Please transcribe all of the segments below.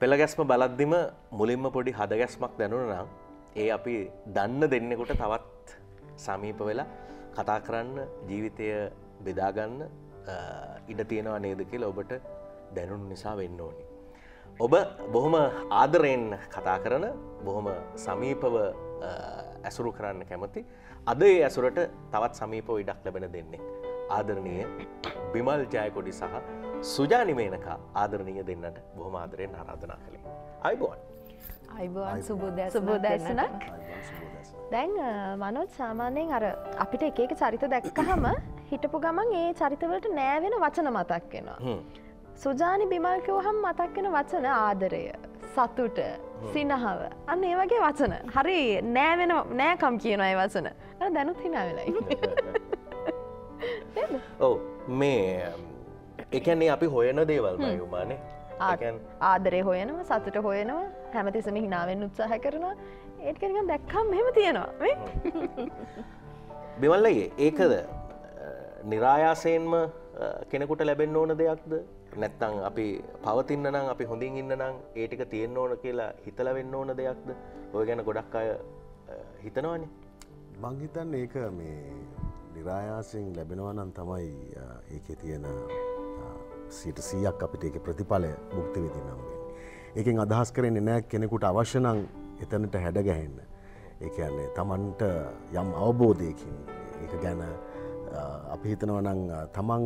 පෙළගැස්ම බලද්දිම මුලින්ම පොඩි හදගැස්මක් දැනුන නම් ඒ අපි දන්න දෙන්නෙකුට තවත් සමීප වෙලා කතා කරන්න ජීවිතය බෙදාගන්න ඉඩ තියෙනවා නේද කියලා ඔබට දැනුන් නිසා වෙන්න ඕනි. ඔබ බොහොම ආදරයෙන් කතා කරන බොහොම සමීපව ඇසුරු කරන්න කැමති අද ඒ ඇසුරට තවත් සමීපව ඉඩක් ලැබෙන දෙන්නේ. ආදරණය බිමල් ජයකොඩි සහ සුජානිමේනක ආදරණය දෙන්නට බොහොම ආදරයෙන් ආරාධනා කළේ. අයිබෝන්. අයිබෝන් සුබෝද සුබෝදැසනක් දැන් මනොත් සාමාන්‍යයෙන් අර අපිට එක එක චරිත දැක්කහම හිටපු ගමන් ඒ චරිතවලට නෑවෙන වචන මතක් වෙනවා. සුජානි බිමල්කවහම් මතක් වෙන වචන ආදරය සතුට සිනහව. අන්න ඒ වගේ වචන. හරි නෑවෙන නෑකම් කියන අය වචන. දැනුත් හිනා වෙලයි. ඔව. මේ එකන්නේ අපි හොයන දේවල් මයුමානේ ආදරය හොයනවා සතුට හොයනවා හැමතිසම හිනාවෙන් උත්සාහ කරනවා. ඒකනික දැක්කම් මෙම තියෙනවා බිමල්ලගේ ඒකද? නිරායාසයෙන්ම කෙනෙකුට ලැබෙන් ඕන දෙයක්ද? නැත්තං අපි පවතින්න නම් අපි හොඳින් ඉන්න නම් ඒටික තියෙන්න්න ඕන කියලා හිතල වෙන්න ඕන දෙයක්ද? ඔය ගැන ගොඩක් අය හිතනවානේ. මංහිතන් ඒක මේ නිරායාසයෙන් ලැබෙනවනම් තමයි ඒක තියෙන සීට සීයක් අපිට ඒක ප්‍රතිඵලය මුක්ති විදිනම්ගේ. ඒකින් අදහස් කරන්නේ නෑ කෙනෙකුට අවශ්‍යනං එතනට හැඩගැහෙන්න. ඒන්නේ තමන්ට යම් අවබෝධයකින් ඒක ගැන අපි හිතනවනං තමන්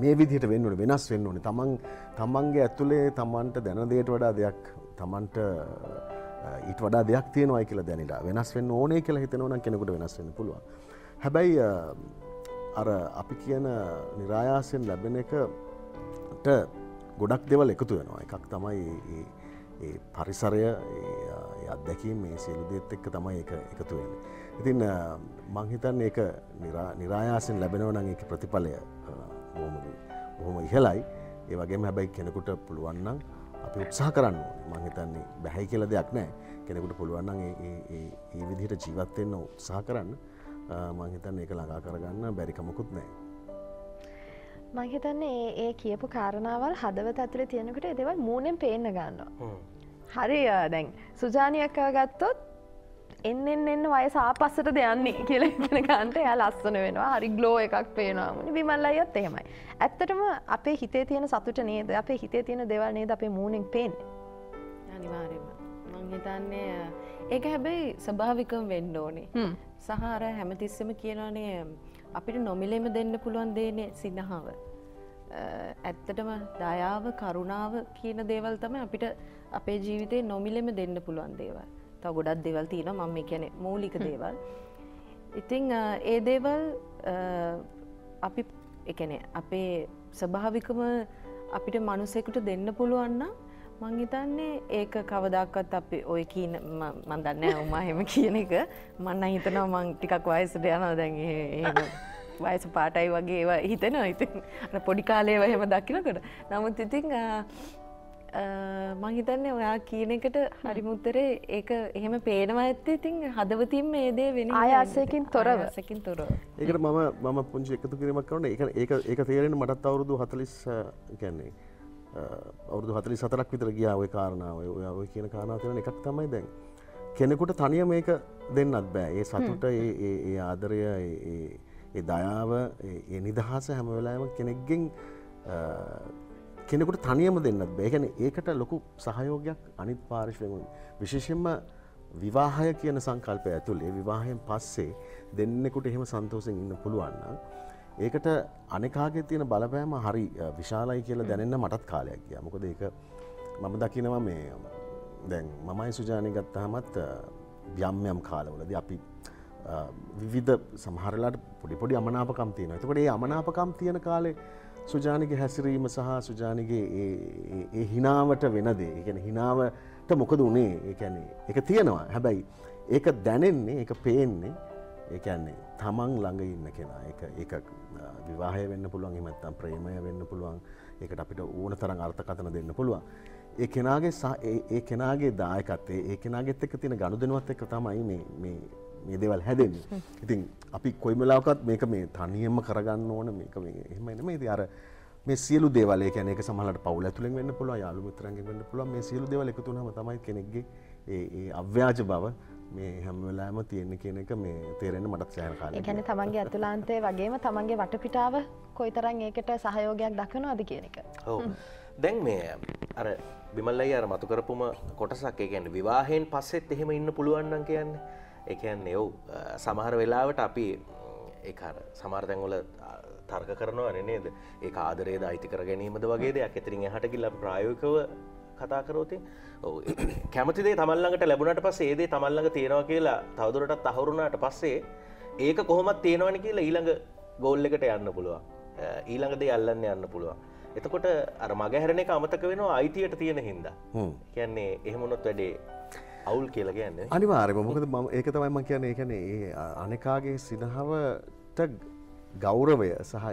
මේ විදිහට වෙන්නට වෙනස් වෙන්න ඕනේ තමන් තමන්ගේ ඇතුළේ තමන්ට දැනදයට වඩා දෙයක් තමන්ට ඊට වඩා දෙයක් තියෙනවයි කියලා දැනිලා වෙනස් වෙන්න ඕනේ කියලා හිතනවනම් කෙනෙකුට වෙනස් වෙන්න පුළුවන්. හැබැයි අර අපි කියන නිරායාසයෙන් ලැබෙන එකට ගොඩක් දෙවල් එකතු වෙනවා. එකක් තමයි පරිසරය අත්දැකීම් මේ සියලුදෙත් එක්ක තමයි එක එකතු වෙන. ඉතින් මංහිතන් ඒක නිරායාසෙන් ලැබෙනවනං එක ප්‍රතිඵලය බොහොම ඉහලයි ඒ වගේ හැබැයි කෙනෙකුට පුළුවන්නම් අපි උත්සාහ කරන්න මංහිතන්නේ බැහැයි කියල දෙයක් නෑ කෙනෙකුට පුළුවන්නම් ඒ විදිහට ජීවත්වෙන්න උත්සාහ කරන්න. මංහිතන්න ඒක ළඟා කරගන්න බැරිකමකුත් නෑ. මහිතන්නේ ඒ කියපු කාරණාවල් හදවත ඇතුළ තියෙනකට එදවල් මූුණෙන් පේන්න ගන්න. හරි දැන් සුජානයක්ක ගත්තොත් එන්න එන්න වය සාපස්සට දෙයන්නේ කියලගෙන ගන්ට යා ලස්සන වෙනවා හරි ගලෝ එකක් පේනවාමනි විමල්ල අයත් එහෙමයි. ඇත්තටම අපේ හිතේ තියෙන සතුට නේද අපේ හිතේ තියෙන දෙවල් නේද අපේ මූුණෙන් පේෙන්. අනිවාර්යම මංහිතන්නේ ඒක හැබැයි ස්භාවිකම් වෙන්න ඕනේ සහර හැමතිස්සම කියනනේ අපිට නොමිලෙම දෙන්න පුළුවන් දේනේ සිනහාව. ඇත්තටම දයාව කරුණාව කියන දේවල් තම අපිට අපේ ජීවිතේ නොමිලෙම දෙන්න පුළුවන් දේවල් තව ගොඩක් දෙවල් තියෙන මම කියැන මූලික දේවල්. ඉතිං ඒ දේවල් අපි එකන අපේ ස්වභාවිකම අපිට මනුසෙකුට දෙන්න පුළුවන්න මංහිතන්නේ ඒක කවදක්වත් අපි ඔය කියන මන්දන්න උමා හෙම කියන එක. මන්න හිතනවා මං ටිකක් වයසට යන දැන් වයස පාටයි වගේ ඒවා හිතෙනවා. ඉතින් පොඩි කාලේ වහෙම දකිනකට. නමුත් ඉතිං මංහිතන්නේ ඔයා කියන එකට හරිමුත්තරේ ඒක එහෙම පේනවා ඇත්තේ ඉතින් හදවතින් ඒදේ වෙන ආයාසයකින් තොරව. සකින් තොර ඒකට මම මම පුංචි එකතු කිරීමක් කරන ඒක ඒක තේරෙන මටත් අවුරුදු හතලිස් ගැන්නේ අවුරුදු හතලි සතරක් විතර ගියා ඔය කාරණාව. ඔය කියන කාරණාව තියෙන එකක් තමයි දැන්. කෙනෙකුට තනිය මේක දෙන්නත් බෑ. ඒ සතුට ඒ ආදරය ඒ දයාව ඒ නිදහස හැම වෙලාම කෙනෙක්ගෙන් කෙනෙකුට තනියම දෙන්නත් බෑගැන ඒකට ලොකු සහයෝගයක් අනිත් පාර්ශ්වයෙන් විශේෂෙන්ම විවාහය කියන සංකල්පය ඇතුළේ විවාහයෙන් පස්සේ දෙන්නෙකුට එහෙම සන්තෝසෙන් ඉන්න පුළුවන්න. ඒකට අනෙකාගේ තියෙන බලපෑම හරි විශාලයි කියල දැනන්න මටත් කාලයක් කිය මොකද ඒක මම දකිනවා මේ දැන් මමයි සුජානය ගත්තහමත් යම් යම් කාලවලද අපි විවිධ සමහරලාට පොඩිපොඩි අමනාපකම් තියෙන එතකොට ඒ අමනාපකම් තියෙන කාලේ සුජානිගේ හැසිරීම සහ සුජානිගේ ඒ හිනාවට වෙනදේ එකන හිනාවට මොකද වනේ ඒැනේ එක තියෙනවා. හැබැයි ඒක දැනෙන්නේ එක පේන්නේ ඒකන්නේ තමන් ළඟ ඉන්න කෙනා. එක එක විවාහය වෙන්න පුළුවන්. එමත්තම් ප්‍රේමය වෙන්න පුළුවන්. ඒකට අපිට ඕන තරම් අර්ථකතන දෙන්න පුළුවන්. ඒ කෙනාගේ ඒ කෙනාගේ දායකත්තේ ඒ කෙනාගෙත් එක තියෙන ගණු දෙනුවත් එක තමයි මේ දෙවල් හැදෙන්නේ. ඉතින් අපි කොයිමලාවකත් මේක මේ තනියම කරගන්න ඕන මේක එහෙම එනම ඉති අර මේ සියලු දේවල එක සමහලට පවුල තුළින් වෙන්න පුළුව යාලු මිත්‍රන්ගේ වෙන්න පුළුව මේ සියලු දේවල එකතුනම තමයි කෙනෙක්ගේ ඒ අව්‍යාජ බව මේ හැම්වෙලාම තියෙන කියන එක මේ තේරෙන මටත් සෑන කාල ගැන තමන්ගේ ඇතුලාන්තේ වගේම තමන්ගේ වටපිටාව කොයිතරන් ඒකට සහයෝගයක් දක්වනවාද කියන එක. දැන් මේ අර බිමල්ලයි අර මතු කරපුම කොටසක් එකන්න විවාහයෙන් පස්සෙත් එහෙම ඉන්න පුළුවන්න්න කියන්නේ. එකන්නේ ඔව් සමහර වෙලාවට අපි ඒකාර සමාර්තැන්වල තර්ක කරනවා නේද? ඒ ආදරේද අයිති කර ගැනීමද වගේ දෙයක්. ඇතිරින් හට කිල්ල ප්‍රයෝකව කතා කරෝතින් කැමතිදේ තමල්ලඟට ලැබුණට පස් ඒදේ තමල්ලඟ තියෙනවා කියලා තවදුරටත් අහුරුණට පස්සේ ඒක කොහොමත් තියෙනවනි කියලා ඊළඟ ගෝල් එකට යන්න පුළුවන්. ඊළඟදේ අල්ලන්න යන්න පුළුවන්. එතකොට අර මගහැරණ එක අමතක වෙනවා අයිතියට තියෙන හින්ද. කියන්නේ එහෙමුණොත් වැඩේ අවුල් කියලා කියන්න. අනිවාර්යම මොකද ම ඒක තමයිම කියන්නේ. ඒකන ඒ අනෙකාගේ සිනහවට ගෞරවය සහ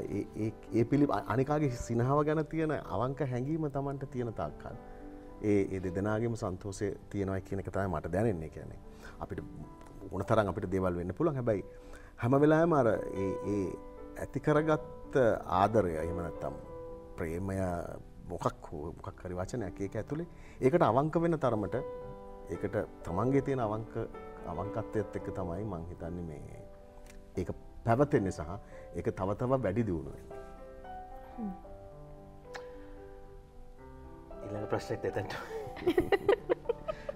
ඒ පිළි අනිකාගේ සිනහාව ගැන තියෙන අවංක හැඟීම තමන්ට තියෙන තාක්කල් ඒ ඒ දෙදනාගේම සන්තෝසය තියෙනවා කියන එක තමයි මට දැනෙන්නේ. කියන්නේ අපිට උන තරම් අපිට දේවල් වෙන්න පුළුවන්. හැබැයි හැම වෙලාවෙම අර ඒ ඒ ඇති කරගත්ත ආදරය එහෙම නැත්තම් ප්‍රේමය මොකක් හෝ මොකක් හරි වචනයක් ඒක ඇතුලේ ඒකට අවංක වෙන තරමට ඒකට තමන්ගේ තියෙන අවංක අවංකත්වයත් එක්ක තමයි මං හිතන්නේ මේ ඒක පැවතෙන්නේ සහ ඒක තව තව වැඩි දියුණුවෙන්. ඉළඟ ප්‍රශ්නයක් එතැන්ට.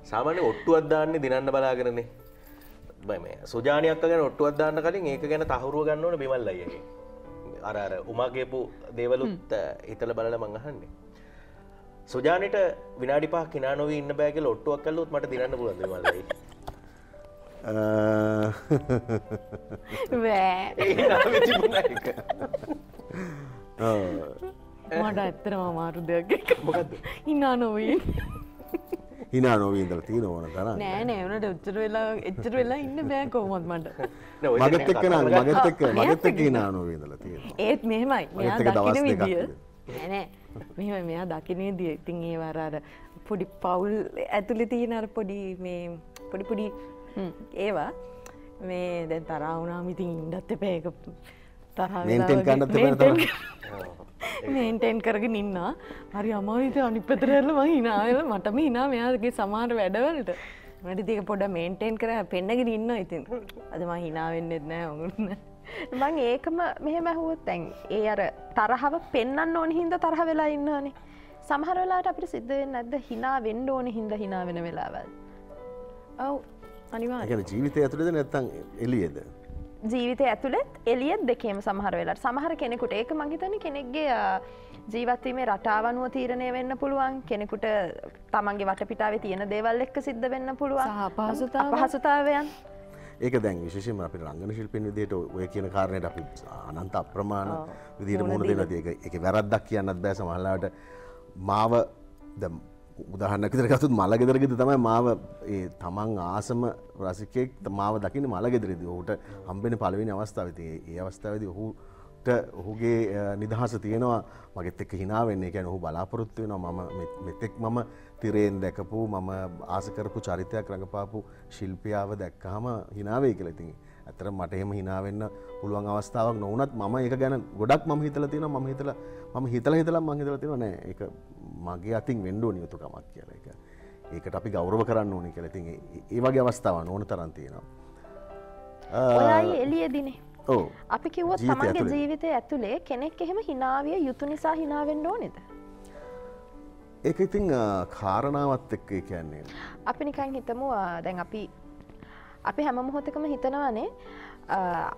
සාමාන්‍ය ඔට්ටු අදදාන්නේ දිනන්න බලාගෙනනේ. බම සුජානයක් ගැන ඔට්ටු අදදාන්න කලින් ඒක ගැන තහුරුව ගන්න ඕන බිමල් අයගේ අර අර උමාගේපු දේවලුත් හිතල බලල මංගහන්නේ සුජානට විනාඩි පහ කිනානොව ඉන්න බෑගල ඔට්ටුවක් කල්ලුත් මට දිනන්න පුලන්ද මල්ලයි මට ඇත්තරම අමාරු දෙයක් ඉන්නා නොවී හිනා නොවීදල තිය ඕන තර නෑ නෑවනට උච්චර වෙලා එච්චර වෙලා ඉන්න බෑ කොහොමත් මට මගත් එක්ක මගත් එක්ක මගත් එක්ක හිනා නොවීදල තිය ඒත් මෙහෙමයි මෙයා දකින විදිිය නෑ මෙම මෙයා දකිනේ දිය ඉතින් ඒ වරාර පොඩි පවුල් ඇතුළි තියෙනර පොඩි මේ පොඩි පොඩි ඒවා මේ දැන් තරාවුනාම ඉතින් ඉන්ඩත් එපේක මේන්ටෙන් කරගෙන ඉන්න හරි අමාවිත අනි පතරල ම හිනාවල මටම හිනා මෙයාගේ සමාර වැඩවලට. මට තික පොඩ මේන්ටෙන් කර පෙන්න්නගෙන ඉන්න ඉතින්. අදම හිනාවෙන්නෙත් නෑ ඔගුන්න මං ඒකම මෙහෙම ඇහුවත් තැන් ඒ අර තරහව පෙන්න්න ඕන හින්ද තරහ වෙලා ඉන්නනේ සමහරලාට අපිට සිද්ධවෙන් නැද්ද? හිනා වෙන්ඩ ඕන හින්ද හිනා වෙන වෙලාවල්? ඔව්. අනිවා ජීවිතය ඇතුළද නැත්තං එලියද ජීවිත ඇතුළෙත් එලියත් දෙකේම සමහර වෙලට සමහර කෙනෙකුට ඒක මහිතන කෙනෙක්ගේ ජීවත්වීමේ රටාවනුව තීරණය වෙන්න පුළුවන්. කෙනෙකුට තමන්ගේ වටපිටාව තියෙන දේවල් එක්ක සිද්ධ වෙන්න පුළුවන්. පහසුතාව පහසුතාවයන් ඒක දැන් විශෂම අපි රංගන ශිල්පෙන් විදියට ඔය කියන කාරණයට අපි අනන්ත අප්‍රමාණ විදිට මුණ දෙන ඒක එක වැරද්දක් කියන්නත් බෑ සමහල්ලාට මාව උදහන්නකතර ගතුත් මල ගෙදරගෙද තමයි මාව ඒ තමන් ආසම රසිකෙක් මාව දකින මල ගෙදරෙද. ඔහුට හම්බෙන පලවෙනි අවස්ථාවති ඒ අවස්ථාවද ඔහුට ඔහුගේ නිදහස තියෙනවා. මගෙත් එක් හිනාවෙන්නේ ගැන ඔහු බලාපොරොත්තු වෙන මම මෙතෙක් මම තිරයෙන් දැකපු මම ආසකරපු චරිතයක් රඟපාපු ශිල්පියාව දැක්කහම හිනාවේ කියලතින් ඇතර මට එහෙම හිනාවෙන්න පුළුවන් අවස්ථාවක් නොවනත් මම ඒක ගැන ගොඩක් ම හිතල තින ම හිතල ම හිතල හිතල ම හිතල තින නෑ. එක මගේ අතින් වෙන්ඩෝ නියුතුකමක් කියල එක ඒකට අපි ගෞරව කරන්න ඕනි කෙලතින් ඒ වගේ අවස්ථාව ඕන තරන් තියෙනවා. එලිය දිනේ ඕ අපි කිව්වොත් තමන්ගේ ජීවිතය ඇතුළේ කෙනෙක් එහෙම හිනාවිය යුතු නිසා හිනාවෙන්න ඕනෙද? ඒක ඉතිං කාරණාවත් එක්ක කියන්නේ. අපි නිකන් හිතමු දැන් අපි අපි හැම මොහොතකම හිතනවනේ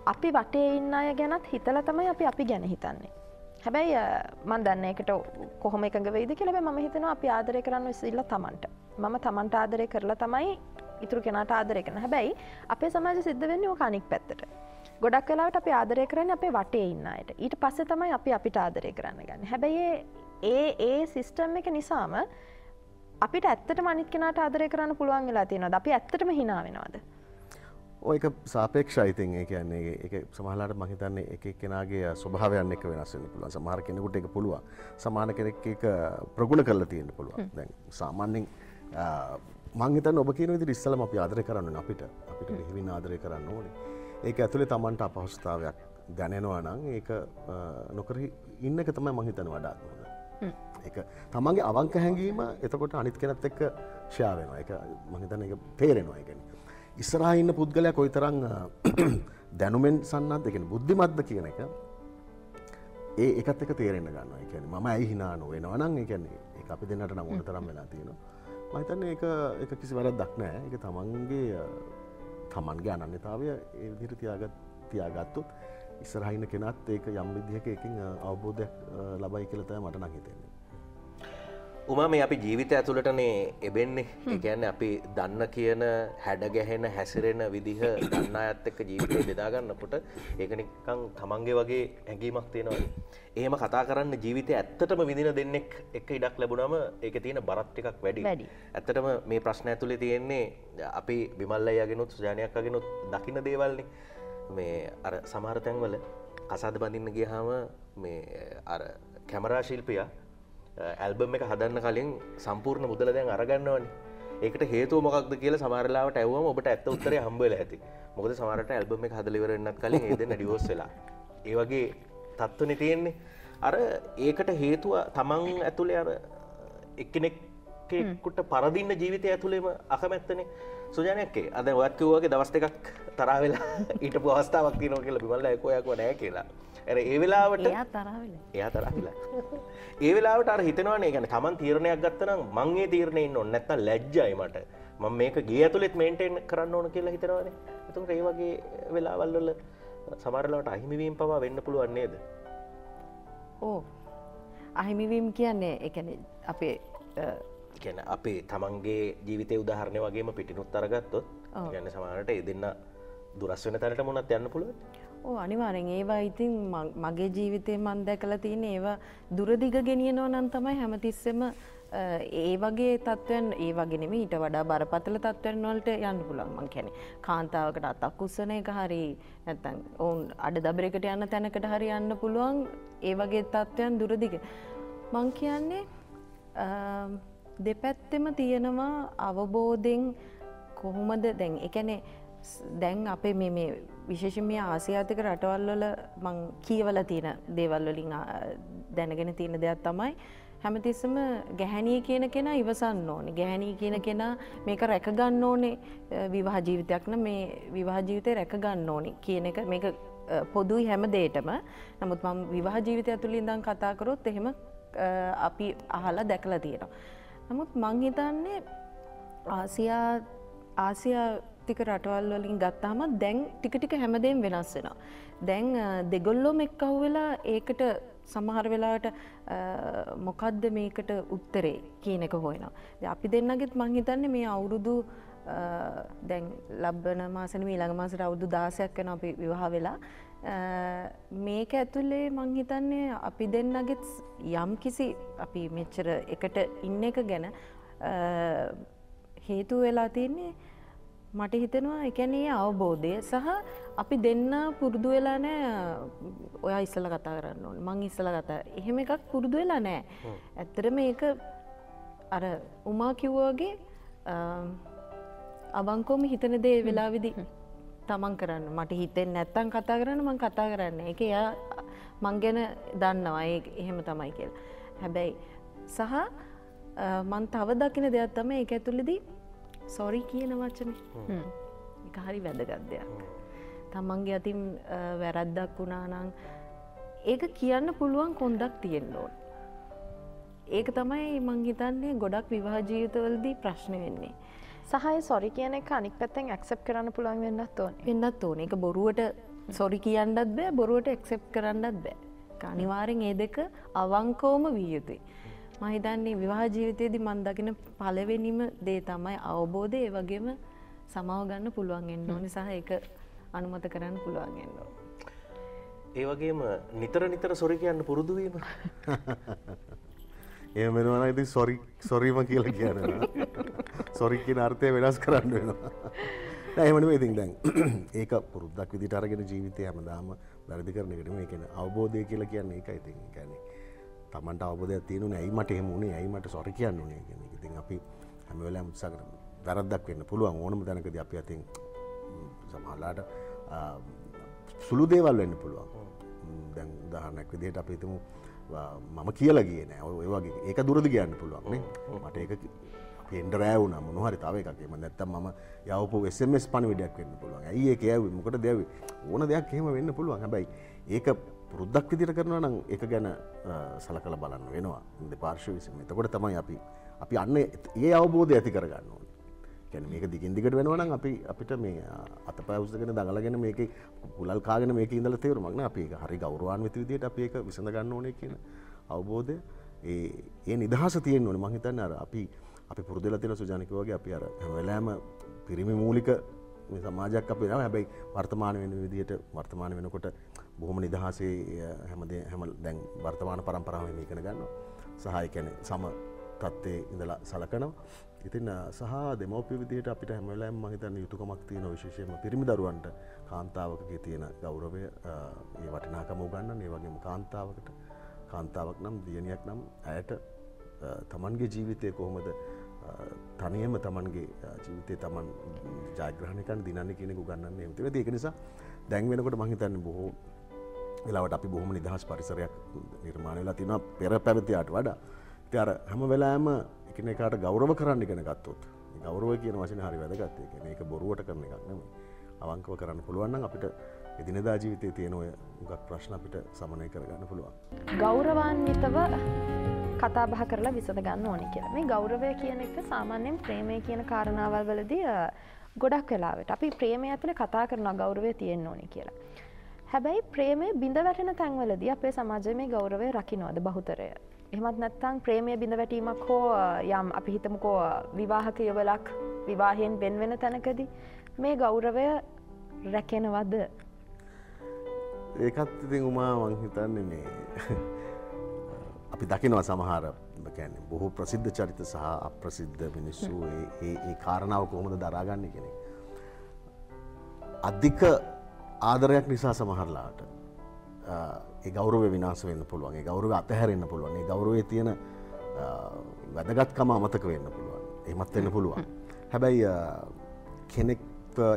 අපි වටේ ඉන්න අය ගැනත් හිතල තමයි අපි අපි ගැන හිතන්නේ හැබැයි මන් දන්න එකට කොහොම එක වෙයිද කියලබ ම හිතනවා අපි ආදරය කරන්න විසිල්ල තමන්ට. මම තමන්ට ආදරය කරලා තමයි ඉතුරු කෙනට ආදරය කරන. හැබැයි අපේ සමාජ සිද්ධ වෙන්න කනික් පැත්තට. ගොඩක් කලාට අපි ආදරය කරන අපේ වටේ ඉන්නයට ඊට පස්සේ තමයි අපි අපිට ආදරය කරන්න ගන්න. හැබැයි ඒ ඒ සිිස්ටම් එක නිසාම අපිට ඇත්තට මනිත් කෙනට ආදරය කරන්න පුළුවන් වෙලා තියෙනවද? අපි ඇත්තටම හිනා වෙනවාද? ඕක සාපේක්ෂ අයිතින් ඒ කියන්නේ එක සමහලාට මහිතන්නේ එක කෙනගේ ස්වභාවයන් එක වෙනස්සන්න පුළුවන්. සමහර කෙනෙකුට එක පුළුවන්. සමාන කෙනෙක් එක ප්‍රගුණ කරලා තියෙන පුළුවන්. දැන් සාමාන්‍යෙන් මංහිතන් ඔබ කියන විදි ඉස්සලම අපි ආදරය කරන්න අපිට. අපිට හිවින් ආදරය කරන්න ඕනේ. ඒක ඇතුළේ තමන්ට අපහස්ථාවයක් දැනෙනවා නම් ඒක නොකර ඉන්න එක තමයි මහිතන වඩාත්මද එක තමන්ගේ අවංක හැඟීම එතකොට අනිත් කෙනත් එක්ක ශාවෙනවා එක මහිතන එක තේරෙනවා. එකන ඉස්සරහා ඉන්න පුද්ගලයා කොයි තරං දැනුමෙන් සන්නත් එකෙන බුද්ධිමත්ද කියන එක ඒ එකත් එක තේරෙන ගන්න එකන ම ඇයි හිනානු වෙනවනං එකන්නේ එක අපි දෙන්නට නම් ඕන තරම් වෙලා තියෙනවා. මහිතන්න එක එක කිසි වැරත් දක්නෑ එක තමන්ගේ තමන්ගේ අනන්‍යතාවය ඒ විදිර තියාගත් තියාගත්තුත් ඉස්සරහින කෙනත් ඒක යම් විදිහක එකින් අවබෝධයක් ලබයි කියලතය මට නහිතෙන්නේ උම මේ අපි ජීවිත ඇතුළටනේ එබෙන්නේ. එකන්න අපි දන්න කියන හැඩ ගැහෙන හැසිරෙන විදිහ දන්න ඇත් එක්ක ජීවිතය බෙදාගන්නකොට ඒකනිකං තමන්ගේ වගේ ඇඟීමක් තියෙනවා ඒම කතා කරන්න ජීවිතය ඇත්තටම විදින දෙන්නෙක් එක ඉඩක් ලැබුණම ඒක තියෙන බරත්ටිකක් වැඩි. ඇත්තටම මේ ප්‍රශ්න ඇතුළේ තියෙන්නේ අපි බිමල්ලයගෙනුත් ජනයක්කගෙනුත් දකින දේවල්න්නේ මේ අර සමහරතැන්වල කසාද බඳින්න ගියහම මේ අර කැමරා ශිල්පියා Uh, ඇල්බම් එක හදන්න කලින් සම්පූර්ණ මුදල දැන් අරගන්නවන. ඒකට හේතු මොකක්ද කියල සමාරලාට ඇවම ඔබට ඇත්ත උත්තර හම්බල ඇති. මොකද සමරට ඇල්බම් එක හදලිවරන්නත් කලින් ඒද ඩියෝස් වෙලා. ඒ වගේ තත්වන තියෙන්නේ. අර ඒකට හේතුව තමන් ඇතුළේ අර එක්කෙනෙක්කුට පරදින්න ජීවිතය ඇතුළේම අකමැත්තනේ. සුජනයක්කේ අද ඔයත්කවගේ දවස් එකක් තරාවෙලා ඊට පවස්ථාවක් තිනෝ කියල බිමල්ල එකෝයක් නෑ කියලා. ඇර ඒ වෙලාවට එයා තරහිලා ඒ වෙලාවට අර හිතනවානේ ගැන තමන් තීරණයක් ගත්තනම් මංගේ තීරණයෙන් ඔන්න නැත්න ලැජ්ජයි මට. මම මේක ගේ ඇතුළෙත් මේන්ටෙන් කරන්න ඕන කියලා හිතනවානේ. එතුට ඒ වගේ වෙලාවල්වල සමරලාට අහිමිවීම් පවා වෙන්න පුළුවන්නේද ඕ. අහිමිවීම් කියන්නේ එකන අපේ ගැන අපේ තමන්ගේ ජීවිතය උදාහරණය වගේම පිටිනුත් අරගත්තොත් ගැන්න සමානට එ දෙන්න දුරස් වෙන තැනට මොනත් යන්න පුළුව ඕ අනිවාරෙන් ඒවා ඉතින් මගේ ජීවිතය මන් දැකල තියෙන ඒවා දුරදිග ගෙනියනෝ නම් තමයි හැමතිස්සෙම ඒ වගේ තත්ත්වයන් ඒ වගෙනෙම ඊට වඩා බරපතල තත්ත්වයන් වලට යන්න පුළන් මං කැනෙ කාන්තාවකට අතක් උත්සන එක හරි නැතන් ඔවුන් අඩ දබරකට යන්න තැනකට හරි යන්න පුළුවන් ඒ වගේ තත්ත්වයන් දුරදිග මං කියන්නේ දෙපැත්තෙම තියෙනවා අවබෝධෙන් කොහොමද දැන් එකනේ දැන් අපේ මේ විශේෂ මේ ආසියාතික රටවල්වල මං කියවල තියෙන දේවල්වලින් දැනගෙන තියෙන දෙයක් තමයි හැමතිස්සම ගැහැනී කියන කෙනා ඉවසන්න ඕනේ. ගැහැනී කියන කෙනා මේක රැකගන්න ඕනේ. විවාහ ජීවිතයක්න මේ විවාහ ජීවිතය රැකගන්න ඕනි කියන එක. මේක පොදුයි හැම දේටම නමුත් මම විවාහ ජීවිතය ඇතුළින් දන් කතාකරොත් එහෙම අපි අහලා දැකලා තියෙනවා. නමුත් මං හිතන්නේ ආසියා ආසියා ටික රටවල් වලින් ගත්තාම දැන් ටික ටික හැමදේම් වෙනස් වෙනවා. දැන් දෙගොල්ලොම එක්කහු වෙලා ඒකට සමහර වෙලාට මොකක්ද මේකට උත්තරේ කියන එක හොයනවා. අපි දෙන්නගෙත් මං හිතන්නේ මේ අවුරුදු දැන් ලබ්බන මාසන ඊළඟ මාසට අවුදු දාසයක් වෙන අපි විවාහ වෙලා මේක ඇතුළේ මං හිතන්නේ අපි දෙන්නගෙත් යම් කිසි අපි මෙච්චර එකට ඉන්න එක ගැන හේතු වෙලා තියන්නේ මට හිතෙනවා එකැනේ අවබෝධය සහ අපි දෙන්න පුරුදු වෙලා නෑ ඔයා ඉස්සල කතා කරන්න ඕන මං ඉස්සල කතා එහෙම එකක් පුරුදු වෙලා නෑ ඇත්තර මේක අර උමා කිව්වාගේ අවංකෝම හිතන දේ වෙලා විදි තමන් කරන්න. මට හිතෙන් නැත්තන් කතා කරන්න මං කතා කරන්න. එක එයා මං ගැන දන්නවා. එහෙම තමයි කියල. හැබැයි සහ මන් තව දකින දෙයක් තම එක ඇතුළෙදී සොරි කියන වචන. එක හරි වැදගත් දෙයක්. තමන්ගේ අතින් වැරද්දක් වුණානං ඒක කියන්න පුළුවන් කොන්දක් තියෙන්ලෝන් ඒක තමයි මං හිතන්නේ ගොඩක් විවාහ ජීවිතවලදී ප්‍රශ්න වෙන්නේ. සහය සොරි කියන එක අනික් පැත්තෙන් ඇක්සප් කරන්න පුළුවන් වෙන්නත් ඕන. වෙන්නත් ඕන. එක බොරුවට සොරි කියන්නත් බෑ බොරුවට එක්සෙප් කරන්නත් බෑ. අනිවාරෙන් ඒ දෙක අවංකෝම වී යුතුයි මහිතන්නේ විවාහ ජීවිතයේදී මන් දකින පළවෙනිම දේ තමයි අවබෝධය. ඒ වගේම සමාව ගන්න පුළුවන් එන්න ඕනි සහ එක අනුමත කරන්න පුළුවන් එන්න. ඒ වගේම නිතර නිතර සොරි කියන්න පුරුදුවීම ඒ වෙනවන ඉති සොරි සොරීම කියලා කියනවා. සොරි කියන අර්ථය වෙනස් කරන්න වෙනවා. ඇමන ඉතින් දැන් ඒක පුරුද්දක් විදිට අරගෙන ජීවිතය හැමදාම වැරදි කරන එකටම එකන අවබෝධය කියලා කියන්නේ එක ඉතින් ගැනේ තමන්ට අවබෝධයක් තියෙනු ඇයිමට එහෙමුණේ ඇයිමට සොරි කියන්න ඕනේ කියන ඉතින් අපි හැමවෙලා උත්සා කර වැරද්දක් වෙන්න පුළුවන් ඕනම දැනකද අපි අතින් සමහලාට සුළු දේවල් වෙන්න පුළුවන්. දැන් උදාහරණයක් විදිහට අපි හිතමු මම කියලා කියන ඒවගේ ඒක දුරද කියන්න පුළුවන්නේ මට ඒක පෙන්ඩ රෑවුන මොහරි තව එකකම නැත්තම් ම යවපු එසමස් පනි විඩක් වෙන්න පුළුවන්. ඒ කියව මොකට දැව ඕන දෙයක් හෙම වෙන්න පුළුවන්. හැබයි ඒක පුරුද්දක් විදිර කරන නම් එක ගැන සල කළ බලන්න වෙනවා. ඉද පාර්ශව විසිම එතකොට තමයි අපි අපි අන්න ඒ අවබෝධය ඇති කරගන්න ඕන. ගැන මේක දිගින් දිගට වෙනවනම් අපි අපිට මේ අත පැවසගෙන දඟලගෙන මේක පුලල් කාගෙන මේක ඉඳල තේරුමක්න අපි හරි ගෞරවාන් විති විදියට අපි ඒක විසඳ ගන්න ඕනේ කියන අවබෝධය. ඒ ඒ නිදහස තියෙන් ඕන. මහිතන්න අර අපි අපි පුරදල තින සුජානක වගේ අපි අර හැමලෑම පිරිමි මූලික සමාජයක් අප හැබැයි වර්තමාන වෙන විදියට වර්තමාන වෙනකොට බොහොම නිදහසේ හැමද හැම දැන් වර්තමාන පරම්පරාව මේකන ගන්න සහයකැන සම තත්ත්වය ඉඳලා සලකනවා. ඉතින් සහ දෙමෝපිය විදියට අපිට හැමලෑම් මහිතන්න යුතුකමක් තියෙන විශේෂයම පිරිමි දරුවන්ට කාන්තාවකගේ තියෙන ගෞරවය ඒ වටිනාකම උගන්න ඒ වගේම කාන්තාවකට. කාන්තාවක් නම් දියණයක් නම් ඇයට තමන්ගේ ජීවිතය කොහොමද තනියම තමන්ගේ ජීවිතය තමන් ජයග්‍රහණකන් දිනන්න කෙනෙකු ගන්න එමතිව ඒක නිසා දැන් වෙනකොට මහිතන්න බොහෝ වෙලාවට අපි බොහොම නිදහස් පරිසරයක් නිර්මාණය වෙලා තිනවා පෙර පැවතියාට වඩා. අර හැම වෙලාම එකනකාට ගෞරව කරන්න ඉගෙන ගත්තොත් ගෞරව කියන වශන හරි වැදගත්තය කියෙන එක බොරුවට කරන එකක් නෙම අවංකව කරන්න පුළුවන්න අපිට එදිනදා ජීවිතය තියෙනවය ගක් ප්‍රශ්න අපිට සමනය කරගන්න පුළුවන්. ගෞරවාන්විතව කතාබහ කරලා විසඳ ගන්න ඕනි කියලා. මේ ගෞරවය කියන එක සාමාන්‍යයෙන් ප්‍රේමය කියන කාරණාවල් වලදී ගොඩක් වෙලාවට. අපි ප්‍රේමය ඇතුළේ කතා කරන ගෞරවය තියෙන්න ඕනි කියලා. හැබැයි ප්‍රේමය බිඳ වැටෙන තැන්වලදී අපේ සමාජය මේ ගෞරවය රකින්නවද බහුතරය. එහෙමත් නැත්තං ප්‍රේමය බිඳ වැටීමක් හෝ යම් අපි හිතමකෝ විවාහක යොවලක් විවාහයෙන් වෙන් වෙන තැනකදී මේ ගෞරවය රැකෙනවද ඒකත් ඉතින් උමා වංහිතන්නේ මේ අපි දකිනවා සමහර කැන්නේ බොහෝ ප්‍රසිද්ධ චරිත සහ අප්‍රසිද්ධ මිනිස්සු ඒ කාරණාව කොහොමද දරාගන්න කෙනෙ. අධික ආදරයක් නිසා සමහරලාට ඒ ගෞරව විනාස වෙන්න පුළුවන් ඒ ගෞරව අතහැරෙන්න්න පුළුවන් ඒ ගෞරවේ තියෙන වැදගත්කම අමතක වෙන්න පුළුවන් එමත් වෙන්න පුළුවන්. හැබැයි කෙනෙක්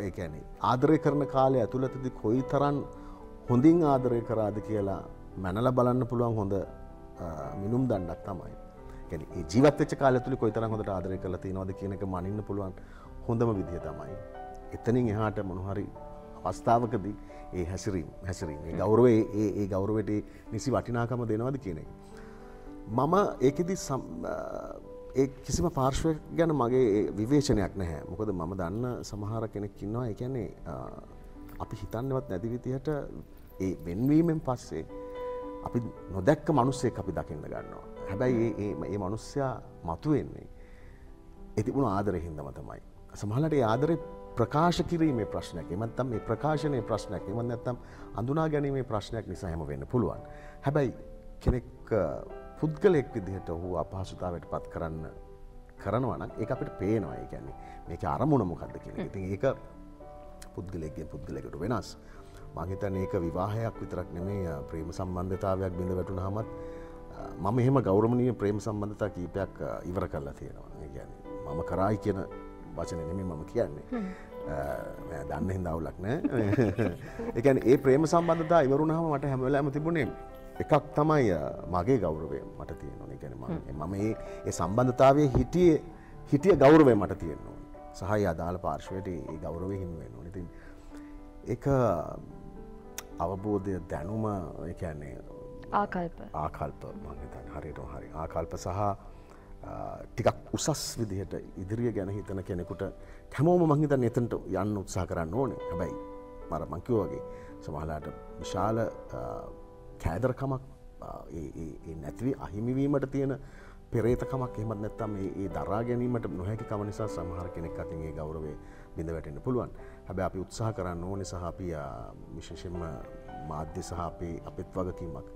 එකන ආදරය කරන කාලය ඇතුළතදි කොයි තරන් හොඳින් ආදරය කරාද කියලා මැනල බලන්න පුළුවන් හොඳ මිනුම් දණ්ඩක් තමයි. ඒ ජීවත කාල තුළි කොයි තරන් හොඳට ආදරය කළ තිනවද කියනක මනින්න පුළුවන් හොඳම විදිහ තමයි. එතනින් එහාට මොනහරි අවස්ථාවකදී ඒ හැසිරීම් හැසිරීම ගෞරව ඒ ගෞරවට නිසි වටිනාකම දෙනවද කියන එක. මම ඒකෙදි ඒ කිසිම පාර්ශ්වය ගැන මගේ විවේචනයක් නැහැ මොකද මම දන්න සමහර කෙනෙක් ඉන්නවා එකන්නේ අපි හිතන්නවත් නැතිවිතිහට ඒ වෙන්වීමෙන් පස්සේ අපි නොදැක්ක මනුස්සේ අපි දකින්න ගන්නවා. හැබැයි ඒ මනුස්්‍යයා මතුවෙන්නේ. ඇතිබුණ ආදර හින්දම තමයි. සමහලට ආදරය ප්‍රකාශ කිරීමේ ප්‍රශ්නයක්. එමත්තම් මේ ප්‍රකාශනය ප්‍රශ්නයක්. එම නැත්තම් අඳුනා ගැනීමේ ප්‍රශ්නයක් නිසා හැම වෙන්න පුළුවන්. හැබැයි කෙනෙක් පුද්ගලෙක් විදිහට ඔහු අපහසුතාවට පත් කරන්න කරනවන ඒ අපිට පේනවා. ඒ ගැන්නේ මේක අරමුණ මොකක්ද කියෙන ඉතින් ඒක පුද්ගලෙක්ගේ පුද්ගලෙකට වෙනස්. මහිතන ඒක විවාහයක් විතරක් නෙමේ ප්‍රේම සම්බන්ධතාවයක් බිඳ වැටුන හමත් මම එහෙම ගෞරමණය ප්‍රේම සම්බන්ධතා කීපයක් ඉවර කරලා තියෙනවා. ගැන මම කරායි කියන වචන නෙමේ මම කියන්නේ. දන්න හිදවුලක් නෑ. එකන ඒ ප්‍රේම සම්බන්ධතා ඉවරුණහම මට හැමලෑම තිබුණේ එකක් තමයි මගේ ගෞරවය මට තියෙනවා. ගැන මම ඒ සම්බන්ධතාවය හිටිය හිටිය ගෞරවය මට තියෙනවා. සහහි අදාළ පාර්ශවයට ඒ ගෞරවය හිමිවෙන්න ඉතින් එක අවබෝධය දැනුම එකන්නේ ආකල්ප. ආකල්ප මගතන් හරිට හරි. ආකල්ප සහ ටිකක් උසස් විදිහට ඉදිරිය ගැන හිතන කෙනෙකුට හැමෝම මංහිතන් එතන්ට යන්න උත්සා කරන්න ඕනේ. හැබැයි මර මංකිව වගේ සමහලාට විශාල කෑදරකමක් නැතිවී අහිමිවීමට තියෙන පෙරේතකමක්. එහමත් නැත්තම් ඒ දරා ගැනීමට නොහැකි කම නිසා සමහර කෙනෙක් අතිගේ ගෞරවේ බිඳ වැටෙන පුළුවන්. හැබැ අපි උත්සාහ කරන්න ඕනෙ සහ අපි විශේෂෙන්ම මාධ්‍ය සහ අපේ අපත් වගකීමක්.